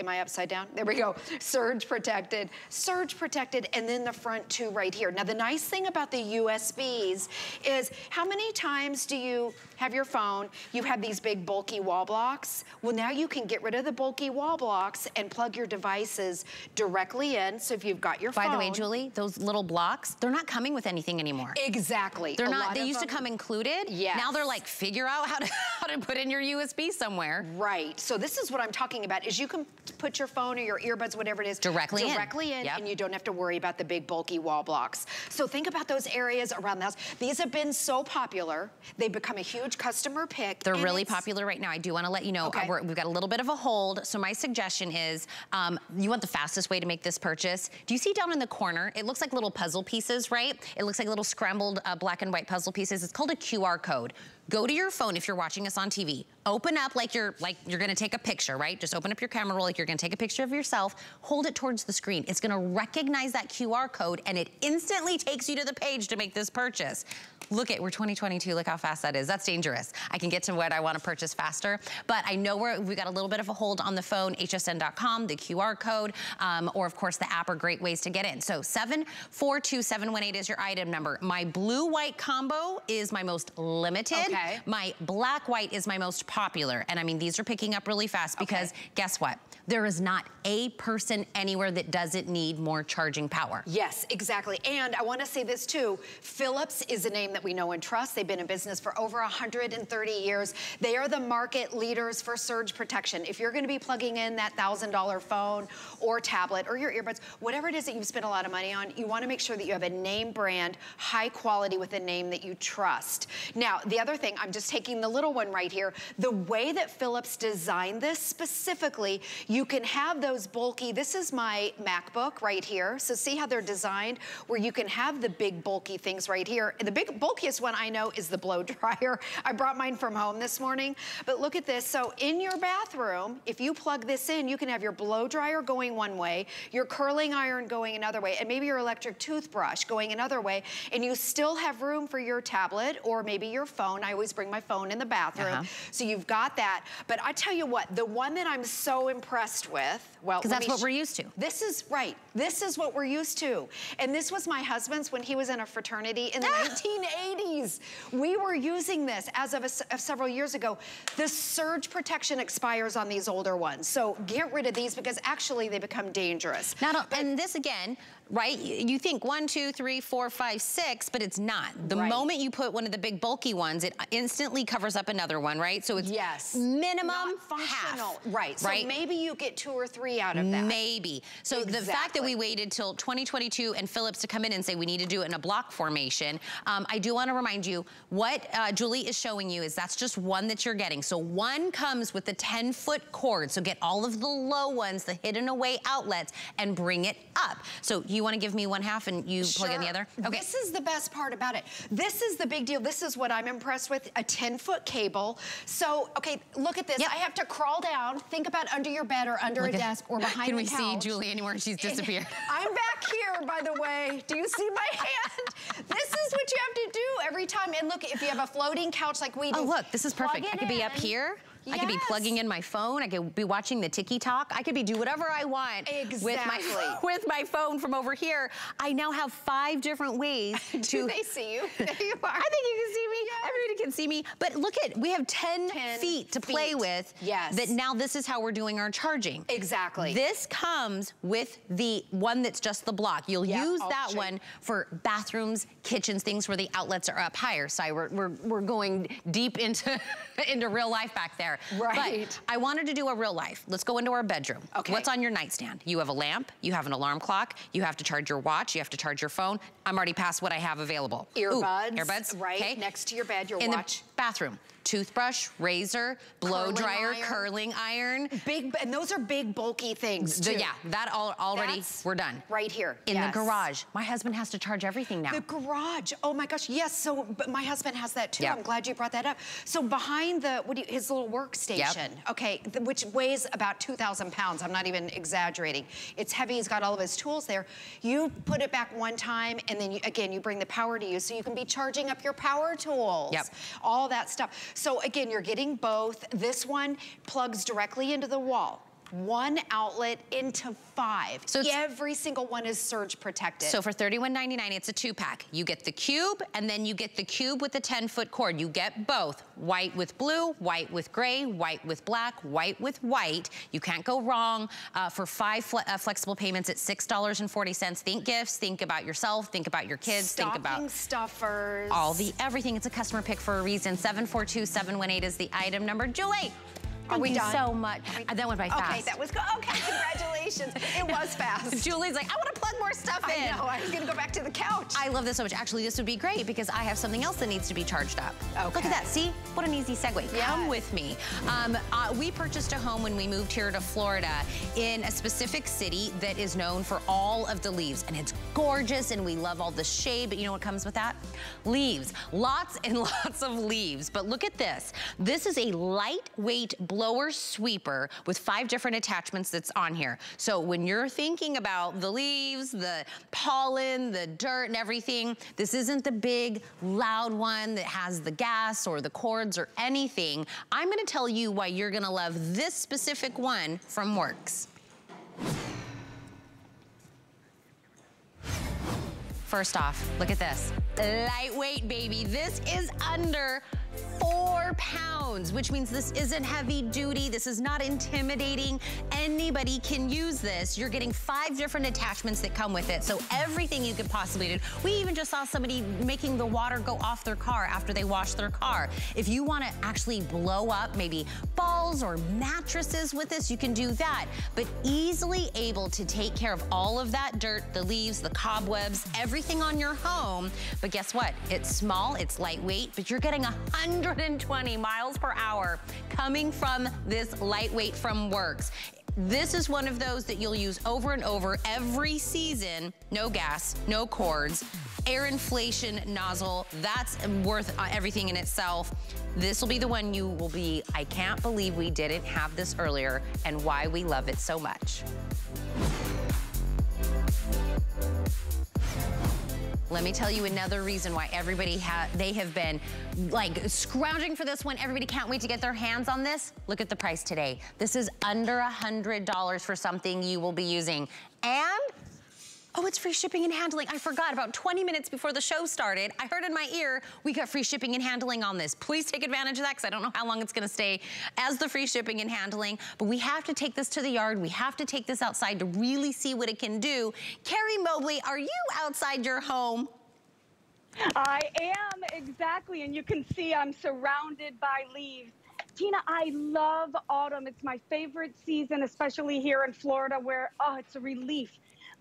Am I upside down? There we go. Surge protected, surge protected, and then the front two right here. Now the nice thing about the USBs is how many times do you have your phone, you have these big bulky wall blocks? Well now you can get rid of the bulky wall blocks and plug your devices directly in. So if you've got your By phone. By the way, Julie, those little blocks, they're not coming with anything anymore. Exactly. They're A not, they used to come included. Yes. Now they're like, figure out how to, how to put in your USB somewhere. Right. So this is what I'm talking about is you can put your phone or your earbuds, whatever it is, Directly in. directly in, Yep. and you don't have to worry about the big bulky wall blocks. So think about those areas around the house. These have been so popular. They've become a huge customer pick. They're really popular right now. I do want to let you know Okay. we're, we've got a little bit of a hold. So my suggestion is, um, you want the fastest way to make this purchase. Do you see down in the corner? It looks like little puzzle pieces, right? It looks like little scrambled uh, black and white puzzle pieces. It's called a QR code. Go to your phone if you're watching us on TV. Open up like you're like you're gonna take a picture, right? Just open up your camera roll like you're gonna take a picture of yourself. Hold it towards the screen. It's gonna recognize that QR code and it instantly takes you to the page to make this purchase. Look at, we're 2022, look how fast that is. That's dangerous. I can get to what I wanna purchase faster, but I know we're, we've got a little bit of a hold on the phone, hsn.com, the QR code, um, or of course the app are great ways to get in. So 742718 is your item number. My blue-white combo is my most limited. Okay. My black-white is my most popular. And I mean, these are picking up really fast because Okay. guess what? There is not a person anywhere that doesn't need more charging power. Yes, exactly. And I want to say this too. Philips is a name that we know and trust. They've been in business for over 130 years. They are the market leaders for surge protection. If you're going to be plugging in that $1,000 phone or tablet or your earbuds, whatever it is that you've spent a lot of money on, you want to make sure that you have a name brand, high quality with a name that you trust. Now, the other thing, I'm just taking the little one right here. The way that Philips designed this specifically, you can have those bulky, this is my MacBook right here. So see how they're designed where you can have the big bulky things right here. And the big bulkiest one I know is the blow dryer. I brought mine from home this morning, but look at this. So in your bathroom, if you plug this in, you can have your blow dryer going one way, your curling iron going another way, and maybe your electric toothbrush going another way, and you still have room for your tablet or maybe your phone. I always bring my phone in the bathroom. Uh-huh. So you've got that. But I tell you what, the one that I'm so impressed with, well, Because that's what we're used to. This is right. This is what we're used to. And this was my husband's when he was in a fraternity in the Ah! 1980s. We were using this as of, a of several years ago. The surge protection expires on these older ones. So get rid of these because actually they become dangerous. Not, a- and this again, right? You think one, two, three, four, five, six, but it's not. The Right. moment you put one of the big bulky ones, it instantly covers up another one, right? So it's Yes. minimum Not functional. half. Right. So right? maybe you get two or three out of that. Maybe. So the fact that we waited till 2022 and Philips to come in and say we need to do it in a block formation, um, I do want to remind you what uh, Julie is showing you is that's just one that you're getting. So one comes with the 10 foot cord. So get all of the low ones, the hidden away outlets, and bring it up. So you want to give me one half and you plug in the other? Okay. This is the best part about it. This is the big deal. This is what I'm impressed with, a 10 foot cable. So, okay, look at this. Yep. I have to crawl down. Think about under your bed or under Look a desk or behind Can we couch. see Julie anywhere? She's disappeared. I'm back here, by the way. Do you see my hand? This is what you have to do every time. And look, if you have a floating couch like we oh, do. Oh, look, this is perfect. I could be up in. Here. I could be plugging in my phone. I could be watching the Tiki Talk. I could be do whatever I want with my with my phone from over here. I now have five different ways Do to. they see you? There you are. I think you can see me can see me, but look at, we have 10, 10 feet to feet. play with. Yes. That now this is how we're doing our charging. Exactly. This comes with the one that's just the block. You'll use I'll that one for bathrooms, kitchens, things where the outlets are up higher. So we're, we're, we're going deep into, into real life back there. Right. But I wanted to do a real life. Let's go into our bedroom. Okay. What's on your nightstand? You have a lamp, you have an alarm clock, you have to charge your watch, you have to charge your phone. I'm already past what I have available. Earbuds. Ooh, earbuds. Right, okay. next to your bed, your In watch. Bathroom toothbrush, razor, blow curling dryer, iron. curling iron. Big, and those are big bulky things too. The, yeah, that all already, That's we're done. Right here, In yes. the garage. My husband has to charge everything now. The garage, oh my gosh, yes, so but my husband has that too. Yep. I'm glad you brought that up. So behind the, what do you, his little workstation, yep. okay, the, which weighs about 2,000 pounds, I'm not even exaggerating. It's heavy, he's got all of his tools there. You put it back one time and then you, again, you bring the power to you so you can be charging up your power tools. Yep. All that stuff. So again, you're getting both. This one plugs directly into the wall one outlet into five. So every single one is surge protected. So for $31.99, it's a two pack. You get the cube and then you get the cube with the 10 foot cord. You get both, white with blue, white with gray, white with black, white with white. You can't go wrong. Uh, for five fle uh, flexible payments at $6.40. Think gifts, think about yourself, think about your kids, Stocking think about stuffers. All the, everything. It's a customer pick for a reason. 742718 is the item number. Julie, are we done? so much. Uh, that went by fast. Okay, that was good. Okay, congratulations. it was fast. Julie's like, I want to plug more stuff I in. I know, I was going to go back to the couch. I love this so much. Actually, this would be great because I have something else that needs to be charged up. Okay. Look at that. See? What an easy segue. Yeah. Come with me. Um, uh, we purchased a home when we moved here to Florida in a specific city that is known for all of the leaves. And it's gorgeous and we love all the shade, but you know what comes with that? Leaves. Lots and lots of leaves. But look at this. This is a lightweight blower sweeper with five different attachments that's on here. So when you're thinking about the leaves, the pollen, the dirt and everything, this isn't the big loud one that has the gas or the cords or anything. I'm gonna tell you why you're gonna love this specific one from Worx. First off, look at this. Lightweight, baby. This is under four pounds, which means this isn't heavy duty. This is not intimidating. Anybody can use this. You're getting five different attachments that come with it. So everything you could possibly do. We even just saw somebody making the water go off their car after they wash their car. If you want to actually blow up maybe balls or mattresses with this, you can do that. But easily able to take care of all of that dirt, the leaves, the cobwebs, everything on your home. But guess what? It's small, it's lightweight, but you're getting a 120 miles per hour coming from this lightweight from Worx. This is one of those that you'll use over and over every season. No gas, no cords, air inflation nozzle. That's worth uh, everything in itself. This will be the one you will be, I can't believe we didn't have this earlier and why we love it so much. Let me tell you another reason why everybody ha they have been like scrounging for this one. Everybody can't wait to get their hands on this. Look at the price today. This is under a $100 for something you will be using. And Oh, it's free shipping and handling. I forgot about 20 minutes before the show started. I heard in my ear, we got free shipping and handling on this. Please take advantage of that because I don't know how long it's gonna stay as the free shipping and handling. But we have to take this to the yard. We have to take this outside to really see what it can do. Carrie Mobley, are you outside your home? I am, exactly. And you can see I'm surrounded by leaves. Tina, I love autumn. It's my favorite season, especially here in Florida where, oh, it's a relief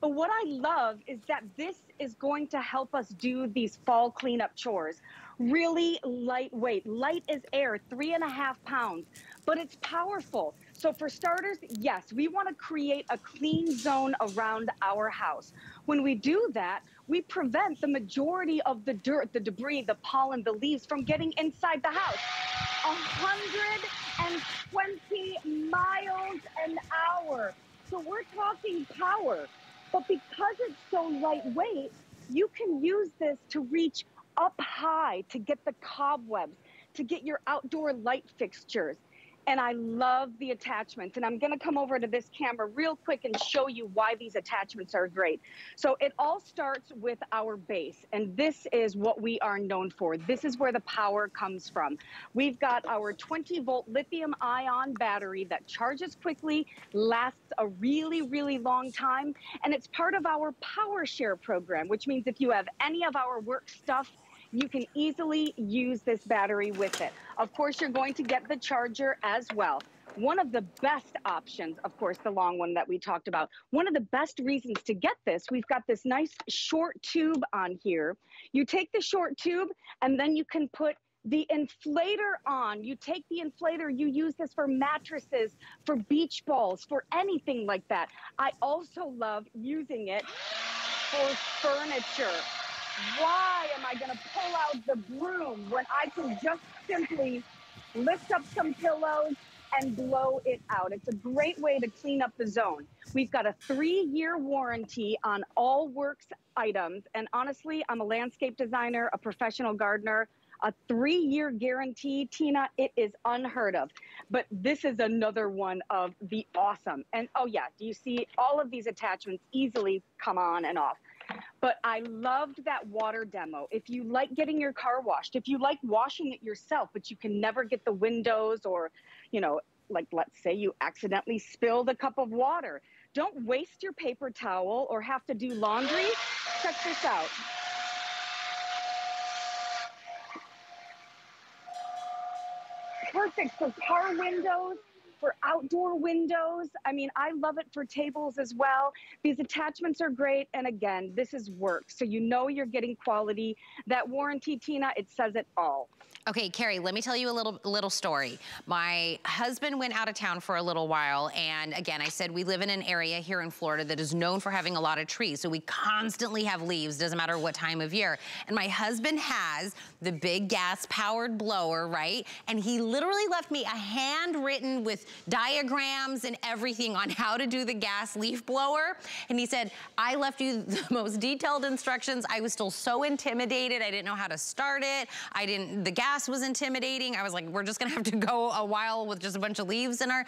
but what I love is that this is going to help us do these fall cleanup chores. Really lightweight, light as air, three and a half pounds, but it's powerful. So for starters, yes, we want to create a clean zone around our house. When we do that, we prevent the majority of the dirt, the debris, the pollen, the leaves from getting inside the house. 120 miles an hour. So we're talking power. But because it's so lightweight, you can use this to reach up high to get the cobwebs, to get your outdoor light fixtures. And I love the attachments. And I'm gonna come over to this camera real quick and show you why these attachments are great. So it all starts with our base, and this is what we are known for. This is where the power comes from. We've got our 20 volt lithium ion battery that charges quickly, lasts a really, really long time, and it's part of our power share program, which means if you have any of our work stuff you can easily use this battery with it. Of course, you're going to get the charger as well. One of the best options, of course, the long one that we talked about. One of the best reasons to get this, we've got this nice short tube on here. You take the short tube and then you can put the inflator on. You take the inflator, you use this for mattresses, for beach balls, for anything like that. I also love using it for furniture. Why am I going to pull out the broom when I can just simply lift up some pillows and blow it out? It's a great way to clean up the zone. We've got a three year warranty on all Worx items. And honestly, I'm a landscape designer, a professional gardener. A three year guarantee, Tina, it is unheard of. But this is another one of the awesome. And oh, yeah, do you see all of these attachments easily come on and off? But I loved that water demo. If you like getting your car washed, if you like washing it yourself, but you can never get the windows or, you know, like let's say you accidentally spilled a cup of water. Don't waste your paper towel or have to do laundry. Check this out. Perfect for car windows, for outdoor windows. I mean, I love it for tables as well. These attachments are great. And again, this is work. So you know you're getting quality. That warranty, Tina, it says it all. Okay, Carrie, let me tell you a little little story. My husband went out of town for a little while, and again, I said we live in an area here in Florida that is known for having a lot of trees, so we constantly have leaves, doesn't matter what time of year. And my husband has the big gas-powered blower, right? And he literally left me a handwritten with diagrams and everything on how to do the gas leaf blower. And he said, I left you the most detailed instructions. I was still so intimidated. I didn't know how to start it. I didn't, the gas gas was intimidating. I was like, we're just gonna have to go a while with just a bunch of leaves in our,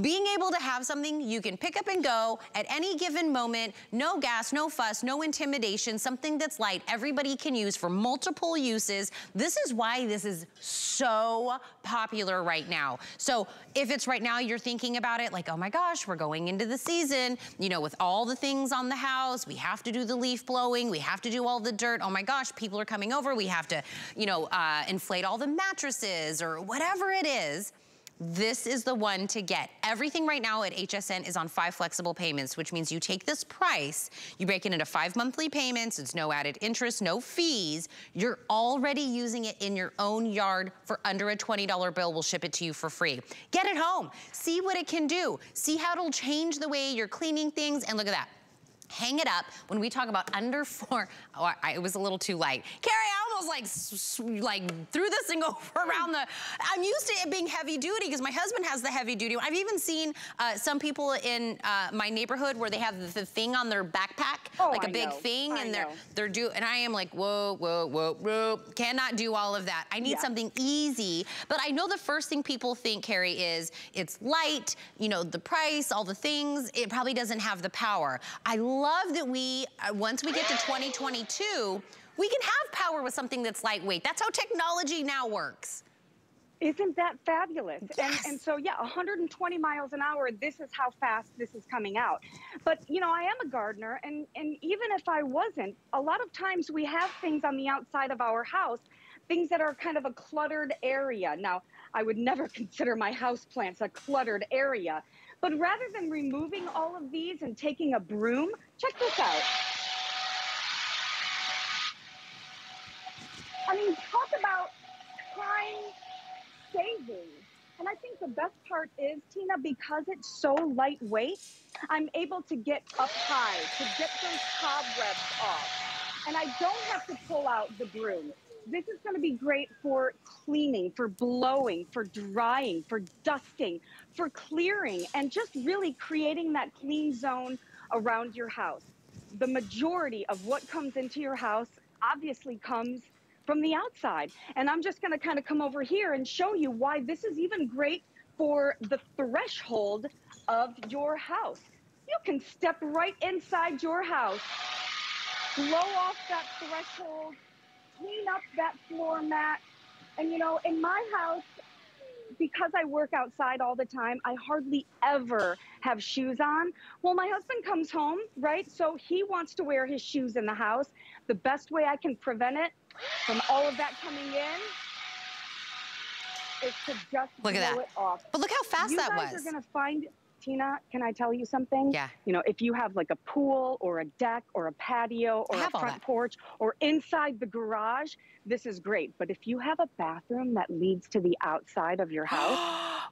being able to have something you can pick up and go at any given moment, no gas, no fuss, no intimidation, something that's light, everybody can use for multiple uses. This is why this is so popular right now. So if it's right now you're thinking about it like, oh my gosh, we're going into the season, you know, with all the things on the house, we have to do the leaf blowing, we have to do all the dirt. Oh my gosh, people are coming over, we have to, you know, uh, inflate all the mattresses or whatever it is, this is the one to get. Everything right now at HSN is on five flexible payments, which means you take this price, you break it into five monthly payments, it's no added interest, no fees. You're already using it in your own yard for under a $20 bill. We'll ship it to you for free. Get it home. See what it can do. See how it'll change the way you're cleaning things. And look at that hang it up. When we talk about under four, oh, I, it was a little too light. Carrie, I almost like, like threw this thing over around the, I'm used to it being heavy duty because my husband has the heavy duty. I've even seen uh, some people in uh, my neighborhood where they have the, thing on their backpack, oh, like a I big know. thing, I and they're, know. they're do, and I am like, whoa, whoa, whoa, whoa, cannot do all of that. I need Yeah. something easy, but I know the first thing people think, Carrie, is it's light, you know, the price, all the things, it probably doesn't have the power. I love that we, uh, once we get to 2022, we can have power with something that's lightweight. That's how technology now works. Isn't that fabulous? Yes. And, and so, yeah, 120 miles an hour, this is how fast this is coming out. But, you know, I am a gardener, and, and even if I wasn't, a lot of times we have things on the outside of our house, things that are kind of a cluttered area. Now, I would never consider my house plants a cluttered area, but rather than removing all of these and taking a broom, check this out. I mean, talk about time saving. And I think the best part is, Tina, because it's so lightweight, I'm able to get up high, to get those cobwebs off. And I don't have to pull out the broom. This is going to be great for cleaning, for blowing, for drying, for dusting, for clearing, and just really creating that clean zone around your house. The majority of what comes into your house obviously comes from the outside. And I'm just going to kind of come over here and show you why this is even great for the threshold of your house. You can step right inside your house, blow off that threshold, clean up that floor mat. And you know, in my house, because I work outside all the time, I hardly ever have shoes on. Well, my husband comes home, right? So he wants to wear his shoes in the house. The best way I can prevent it from all of that coming in is to just Look at that. But look how fast you that guys are gonna find Tina, can I tell you something? Yeah. You know, if you have like a pool or a deck or a patio or a front porch or inside the garage, this is great. But if you have a bathroom that leads to the outside of your house,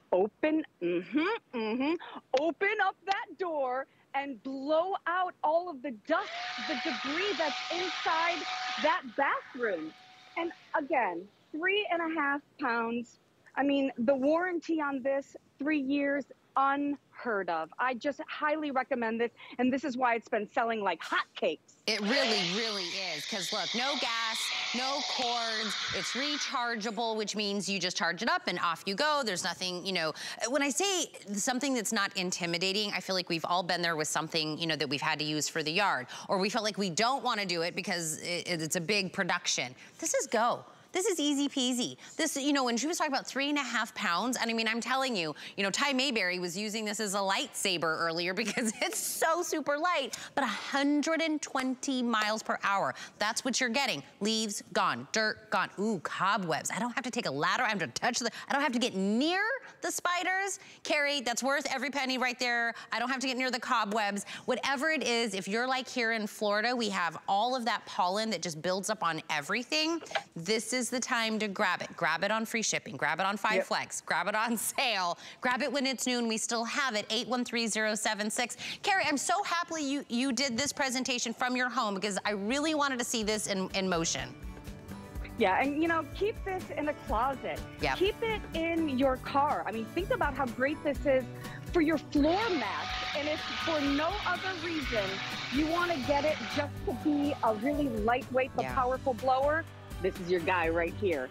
open, mm-hmm, mm-hmm, open up that door and blow out all of the dust, the debris that's inside that bathroom. And again, three and a half pounds. I mean, the warranty on this, three years, unheard of. I just highly recommend this. And this is why it's been selling like hotcakes. It really, really is. Because look, no gas, no cords. It's rechargeable, which means you just charge it up and off you go. There's nothing, you know. When I say something that's not intimidating, I feel like we've all been there with something, you know, that we've had to use for the yard. Or we felt like we don't want to do it because it, it's a big production. This is go. This is easy peasy. This, you know, when she was talking about three and a half pounds, and I mean, I'm telling you, you know, Ty Mayberry was using this as a lightsaber earlier because it's so super light, but 120 miles per hour. That's what you're getting. Leaves gone, dirt gone. Ooh, cobwebs. I don't have to take a ladder. I have to touch the, I don't have to get near the spiders. Carrie, that's worth every penny right there. I don't have to get near the cobwebs. Whatever it is, if you're like here in Florida, we have all of that pollen that just builds up on everything. This is the time to grab it. Grab it on free shipping. Grab it on Five Yep. Flex. Grab it on sale. Grab it when it's noon. We still have it. 813076. Carrie, I'm so happy you, you did this presentation from your home because I really wanted to see this in, in motion. Yeah, and you know, keep this in a closet. Yep. Keep it in your car. I mean, think about how great this is for your floor mats. And if for no other reason you want to get it just to be a really lightweight but Yeah. powerful blower, this is your guy right here.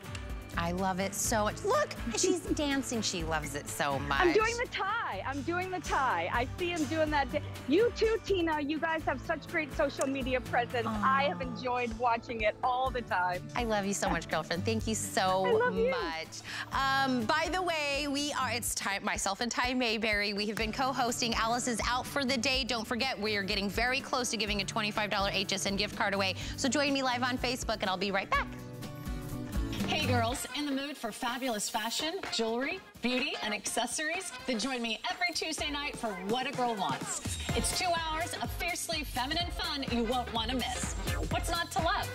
I love it so much. Look, she's dancing. She loves it so much. I'm doing the tie. I'm doing the tie. I see him doing that. You too, Tina. You guys have such great social media presence. I have enjoyed watching it all the time. I love you so much, girlfriend. Thank you so I love you. much. Um, by the way, we are, it's time, myself and Ty Mayberry, we have been co-hosting. Alyce is out for the day. Don't forget, we are getting very close to giving a $25 HSN gift card away. So join me live on Facebook and I'll be right back. Hey girls, in the mood for fabulous fashion, jewelry, beauty, and accessories? Then join me every Tuesday night for What a Girl Wants. It's two hours of fiercely feminine fun you won't want to miss. What's not to love?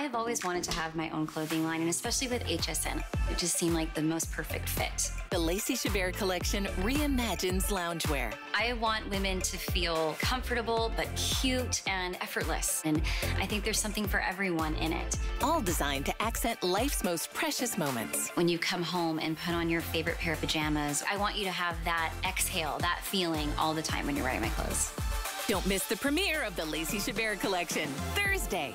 I have always wanted to have my own clothing line, and especially with HSN, it just seemed like the most perfect fit. The Lacey Chabert collection reimagines loungewear. I want women to feel comfortable but cute and effortless, and I think there's something for everyone in it. All designed to accent life's most precious moments. When you come home and put on your favorite pair of pajamas, I want you to have that exhale, that feeling all the time when you're wearing my clothes. Don't miss the premiere of the Lacey Chabert collection, Thursday.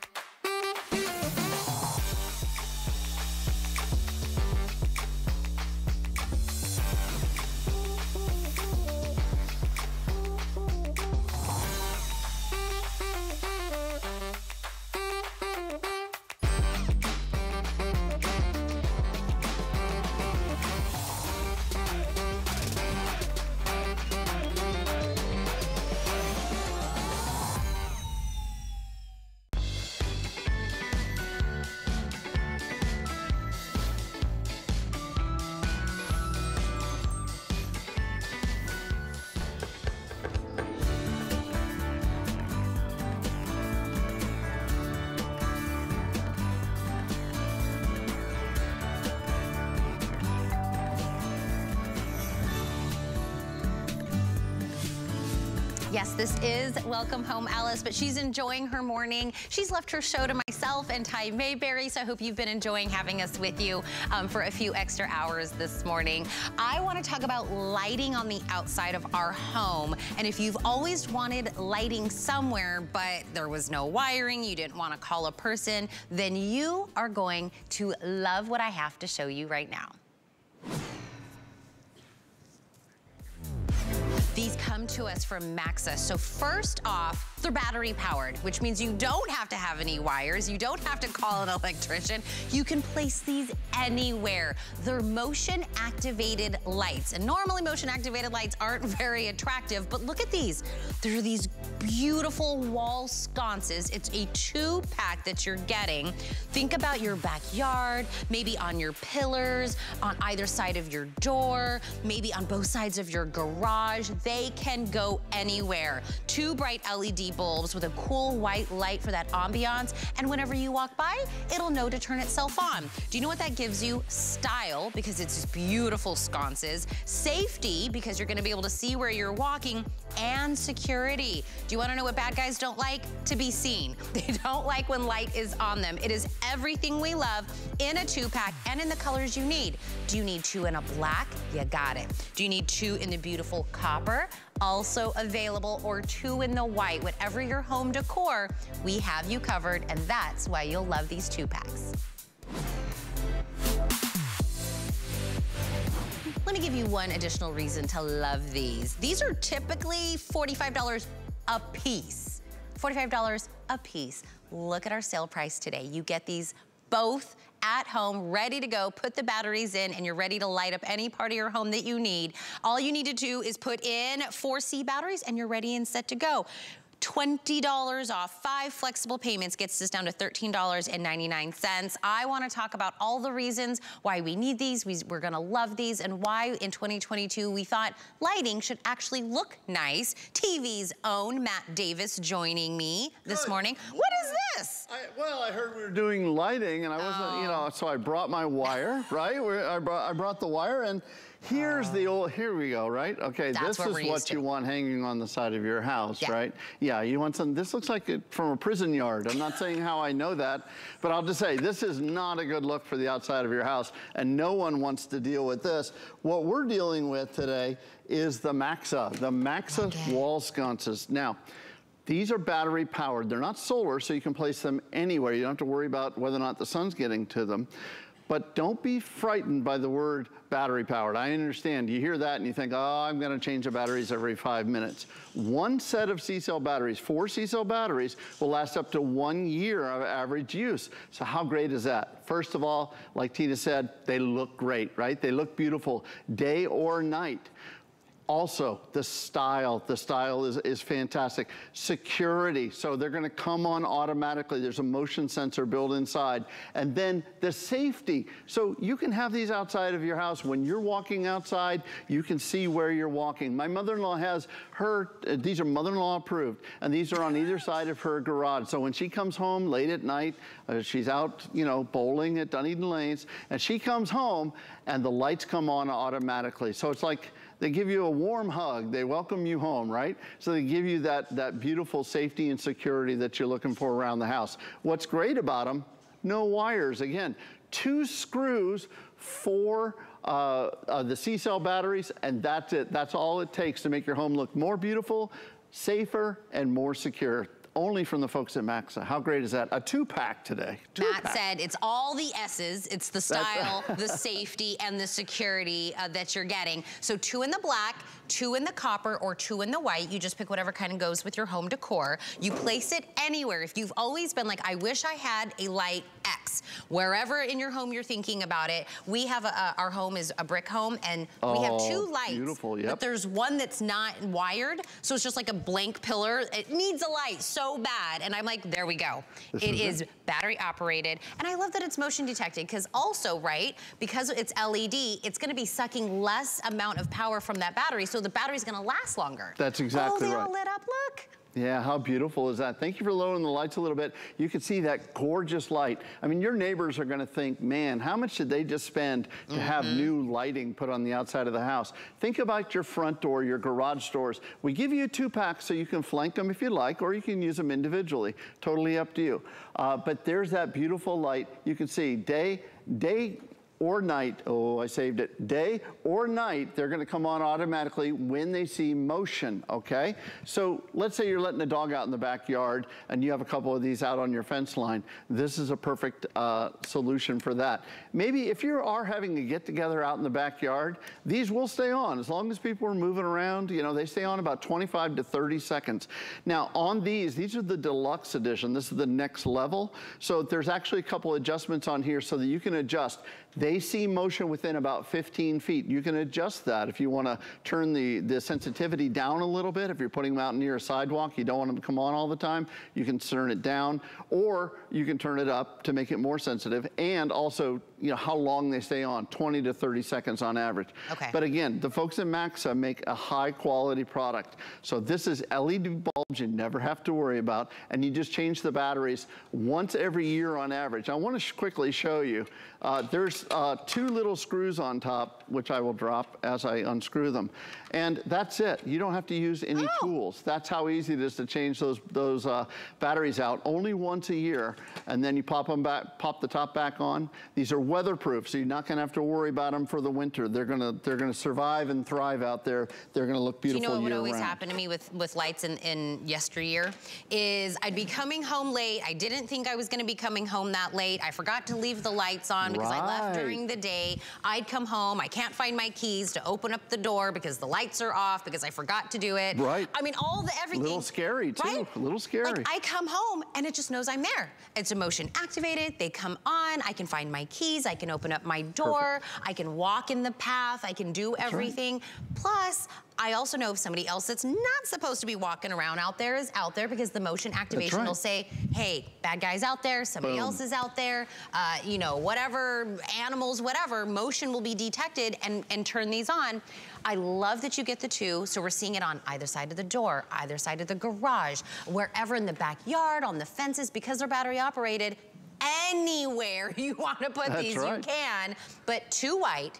Yes, this is Welcome Home Alyce, but she's enjoying her morning. She's left her show to myself and Ty Mayberry, so I hope you've been enjoying having us with you um, for a few extra hours this morning. I want to talk about lighting on the outside of our home. And if you've always wanted lighting somewhere, but there was no wiring, you didn't want to call a person, then you are going to love what I have to show you right now. These come to us from Maxsa. So first off, they're battery powered, which means you don't have to have any wires. You don't have to call an electrician. You can place these anywhere. They're motion activated lights. And normally motion activated lights aren't very attractive, but look at these. There are these beautiful wall sconces. It's a two pack that you're getting. Think about your backyard, maybe on your pillars, on either side of your door, maybe on both sides of your garage. They can go anywhere. Two bright LED bulbs with a cool white light for that ambiance. And whenever you walk by, it'll know to turn itself on. Do you know what that gives you? Style, because it's beautiful sconces. Safety, because you're gonna be able to see where you're walking. And security. Do you wanna know what bad guys don't like? To be seen. They don't like when light is on them. It is everything we love in a two pack and in the colors you need. Do you need two in a black? You got it. Do you need two in the beautiful copper? Also available or two in the white. Whatever your home decor, we have you covered and that's why you'll love these two packs. Let me give you one additional reason to love these. These are typically $45 a piece. $45 a piece. Look at our sale price today. You get these both at home, ready to go. Put the batteries in and you're ready to light up any part of your home that you need. All you need to do is put in 4C batteries and you're ready and set to go. $20 off. Five flexible payments gets us down to $13.99. I wanna talk about all the reasons why we need these, we, are gonna love these, and why in 2022 we thought lighting should actually look nice. TV's own Matt Davis joining me this morning. What is this? I, well, I heard we were doing lighting, and I wasn't, oh. you know, so I brought my wire, right? I brought, I brought the wire, and Here's the old, here we go, right? Okay, this is what you want hanging on the side of your house, yeah. right? Yeah, you want some, this looks like it from a prison yard. I'm not saying how I know that, but I'll just say, this is not a good look for the outside of your house, and no one wants to deal with this. What we're dealing with today is the Maxsa, the Maxsa okay. wall sconces. Now, these are battery powered. They're not solar, so you can place them anywhere. You don't have to worry about whether or not the sun's getting to them. But don't be frightened by the word battery powered. I understand. You hear that and you think, oh, I'm going to change the batteries every five minutes. One set of C-cell batteries, four C-cell batteries, will last up to one year of average use. So how great is that? First of all, like Tina said, they look great, right? They look beautiful day or night. Also, the style, the style is, is fantastic. Security, so they're gonna come on automatically. There's a motion sensor built inside. And then the safety, so you can have these outside of your house. When you're walking outside, you can see where you're walking. My mother-in-law has her, uh, these are mother-in-law approved, and these are on either side of her garage. So when she comes home late at night, uh, she's out, you know, bowling at Dunedin Lanes, and she comes home and the lights come on automatically. So it's like, they give you a warm hug. They welcome you home, right? So they give you that, that beautiful safety and security that you're looking for around the house. What's great about them, no wires. Again, two screws, four uh, uh, the C-cell batteries, and that's it. That's all it takes to make your home look more beautiful, safer, and more secure only from the folks at Maxsa. How great is that? A two-pack today. Two Matt pack. said it's all the S's. It's the style, the safety, and the security uh, that you're getting. So two in the black, two in the copper, or two in the white. You just pick whatever kind of goes with your home decor. You place it anywhere. If you've always been like, I wish I had a light X, wherever in your home you're thinking about it, we have a, our home is a brick home, and oh, we have oh, two lights. Beautiful, yep. But there's one that's not wired, so it's just like a blank pillar. It needs a light. So so bad. And I'm like, there we go. This it is, is battery operated. And I love that it's motion detected because also, right, because it's LED, it's gonna be sucking less amount of power from that battery. So the battery's gonna last longer. That's exactly right. Oh, they right. all lit up, look. Yeah, how beautiful is that? Thank you for lowering the lights a little bit. You can see that gorgeous light. I mean, your neighbors are gonna think, man, how much did they just spend to mm -hmm. have mm-hmm. new lighting put on the outside of the house? Think about your front door, your garage doors. We give you two packs so you can flank them if you like, or you can use them individually. Totally up to you. Uh, but there's that beautiful light. You can see day, day or night, oh, I saved it, day or night, they're gonna come on automatically when they see motion, okay? So let's say you're letting a dog out in the backyard and you have a couple of these out on your fence line. This is a perfect uh, solution for that. Maybe if you are having a get together out in the backyard, these will stay on. As long as people are moving around, you know, they stay on about 25 to 30 seconds. Now on these, these are the deluxe edition. This is the next level. So there's actually a couple adjustments on here so that you can adjust they see motion within about 15 feet. You can adjust that if you want to turn the, the sensitivity down a little bit. If you're putting them out near a sidewalk, you don't want them to come on all the time, you can turn it down. Or you can turn it up to make it more sensitive and also you know, how long they stay on, 20 to 30 seconds on average. Okay. But again, the folks at Maxsa make a high quality product. So this is LED bulbs you never have to worry about, and you just change the batteries once every year on average. I want to sh quickly show you. Uh, there's uh, two little screws on top, which I will drop as I unscrew them. And that's it. You don't have to use any oh. tools. That's how easy it is to change those, those uh, batteries out only once a year. And then you pop them back, pop the top back on. These are weatherproof, so you're not gonna have to worry about them for the winter. They're gonna, they're gonna survive and thrive out there. They're gonna look beautiful Do you know what would always round. happen to me with, with lights in, in yesteryear? Is I'd be coming home late. I didn't think I was gonna be coming home that late. I forgot to leave the lights on because right. I left during the day. I'd come home, I can't find my keys to open up the door because the lights are off because I forgot to do it. Right. I mean, all the everything. A little scary too, right? a little scary. Like I come home and it just knows I'm there. It's emotion activated, they come on, I can find my keys, keys, I can open up my door, Perfect. I can walk in the path, I can do that's everything. Right. Plus, I also know if somebody else that's not supposed to be walking around out there is out there because the motion activation right. will say, hey, bad guy's out there, somebody Boom. else is out there, uh, you know, whatever, animals, whatever, motion will be detected and, and turn these on. I love that you get the two, so we're seeing it on either side of the door, either side of the garage, wherever in the backyard, on the fences, because they're battery operated, anywhere you want to put That's these, right. you can. But two white,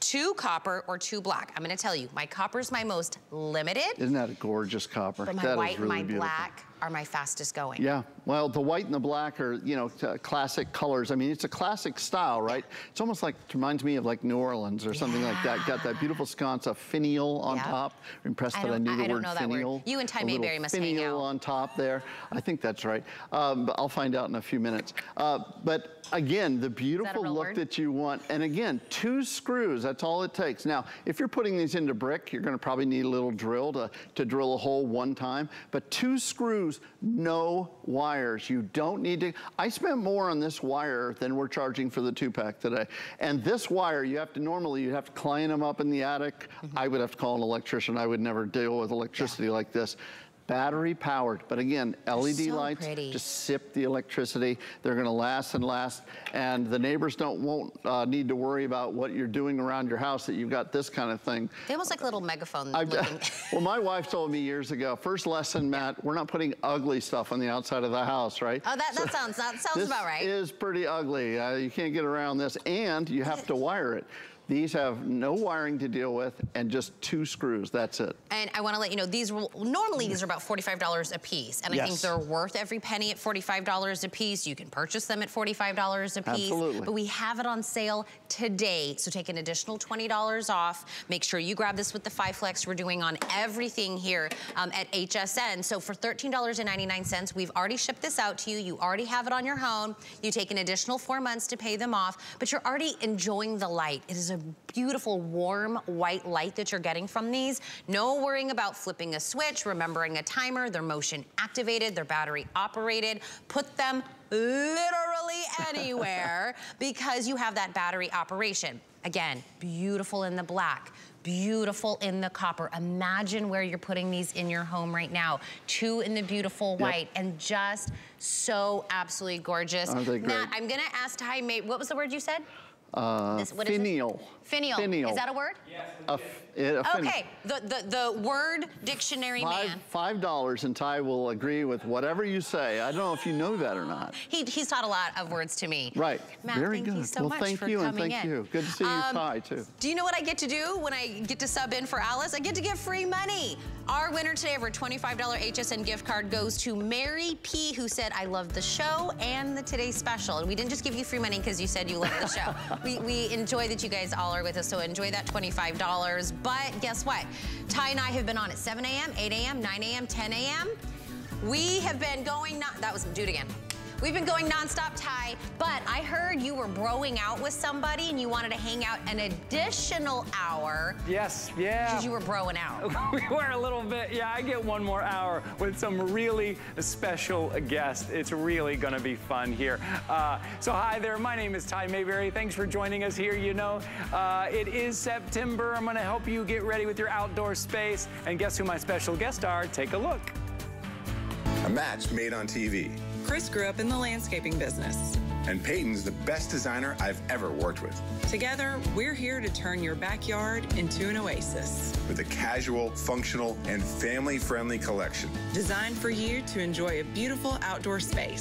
two copper or two black. I'm gonna tell you, my copper is my most limited. Isn't that a gorgeous copper? But my that white really and my beautiful. black are my fastest going. Yeah, well, the white and the black are, you know, classic colors. I mean, it's a classic style, right? It's almost like, it reminds me of like New Orleans or something yeah. like that. Got that beautiful sconce of finial on top. I'm impressed I that I knew the I word finial. Word. You and Ty Mayberry must hang out. on top there. I think that's right. Um, but I'll find out in a few minutes. Uh, but again, the beautiful look word? that you want. And again, two screws, that's all it takes. Now, if you're putting these into brick, you're gonna probably need a little drill to, to drill a hole one time. But two screws, no wires. You don't need to, I spent more on this wire than we're charging for the two pack today. And this wire, you have to normally, you have to climb them up in the attic. Mm -hmm. I would have to call an electrician. I would never deal with electricity yeah. like this battery powered. But again, LED so lights pretty. just sip the electricity. They're gonna last and last. And the neighbors don't won't uh, need to worry about what you're doing around your house that you've got this kind of thing. They almost like little megaphone I, well, my wife told me years ago, first lesson, Matt, we're not putting ugly stuff on the outside of the house, right? Oh, that, that sounds, that sounds about right. This is pretty ugly. Uh, you can't get around this and you have to wire it. These have no wiring to deal with and just two screws, that's it. And I wanna let you know, these will, normally these are about $45 a piece. And yes. I think they're worth every penny at $45 a piece. You can purchase them at $45 a piece. Absolutely. But we have it on sale today. So take an additional $20 off. Make sure you grab this with the five flex we're doing on everything here um, at HSN. So for $13.99, we've already shipped this out to you. You already have it on your home. You take an additional four months to pay them off, but you're already enjoying the light. It is a beautiful warm white light that you're getting from these. No worrying about flipping a switch, remembering a timer. They're motion activated, they're battery operated. Put them literally anywhere because you have that battery operation. Again, beautiful in the black, beautiful in the copper. Imagine where you're putting these in your home right now. Two in the beautiful white yep. and just so absolutely gorgeous. Matt, I'm gonna ask Ty May, what was the word you said? Uh, this, finial. Finial. Finial. Is that a word? Yes. A, a okay. The, the, the word dictionary five, man. Five dollars and Ty will agree with whatever you say. I don't know if you know that or not. He, he's taught a lot of words to me. Right. Matt, Very thank good. you so well, much thank for you coming and thank in. you. Good to see you, um, Ty, too. Do you know what I get to do when I get to sub in for Alyce? I get to get free money. Our winner today of our $25 HSN gift card goes to Mary P, who said, I love the show and the Today Special. And we didn't just give you free money because you said you loved the show. we, we enjoy that you guys all are with us, so enjoy that $25. But guess what? Ty and I have been on at 7 a.m., 8 a.m., 9 a.m., 10 a.m. We have been going, not, that was, do it again. We've been going nonstop, Ty, but I heard you were broing out with somebody and you wanted to hang out an additional hour. Yes, yeah. Because you were broing out. we were a little bit, yeah, I get one more hour with some really special guests. It's really gonna be fun here. Uh, so hi there, my name is Ty Mayberry. Thanks for joining us here. You know, uh, it is September. I'm gonna help you get ready with your outdoor space. And guess who my special guests are? Take a look. A match made on TV. Chris grew up in the landscaping business. And Peyton's the best designer I've ever worked with. Together, we're here to turn your backyard into an oasis. With a casual, functional, and family friendly collection. Designed for you to enjoy a beautiful outdoor space.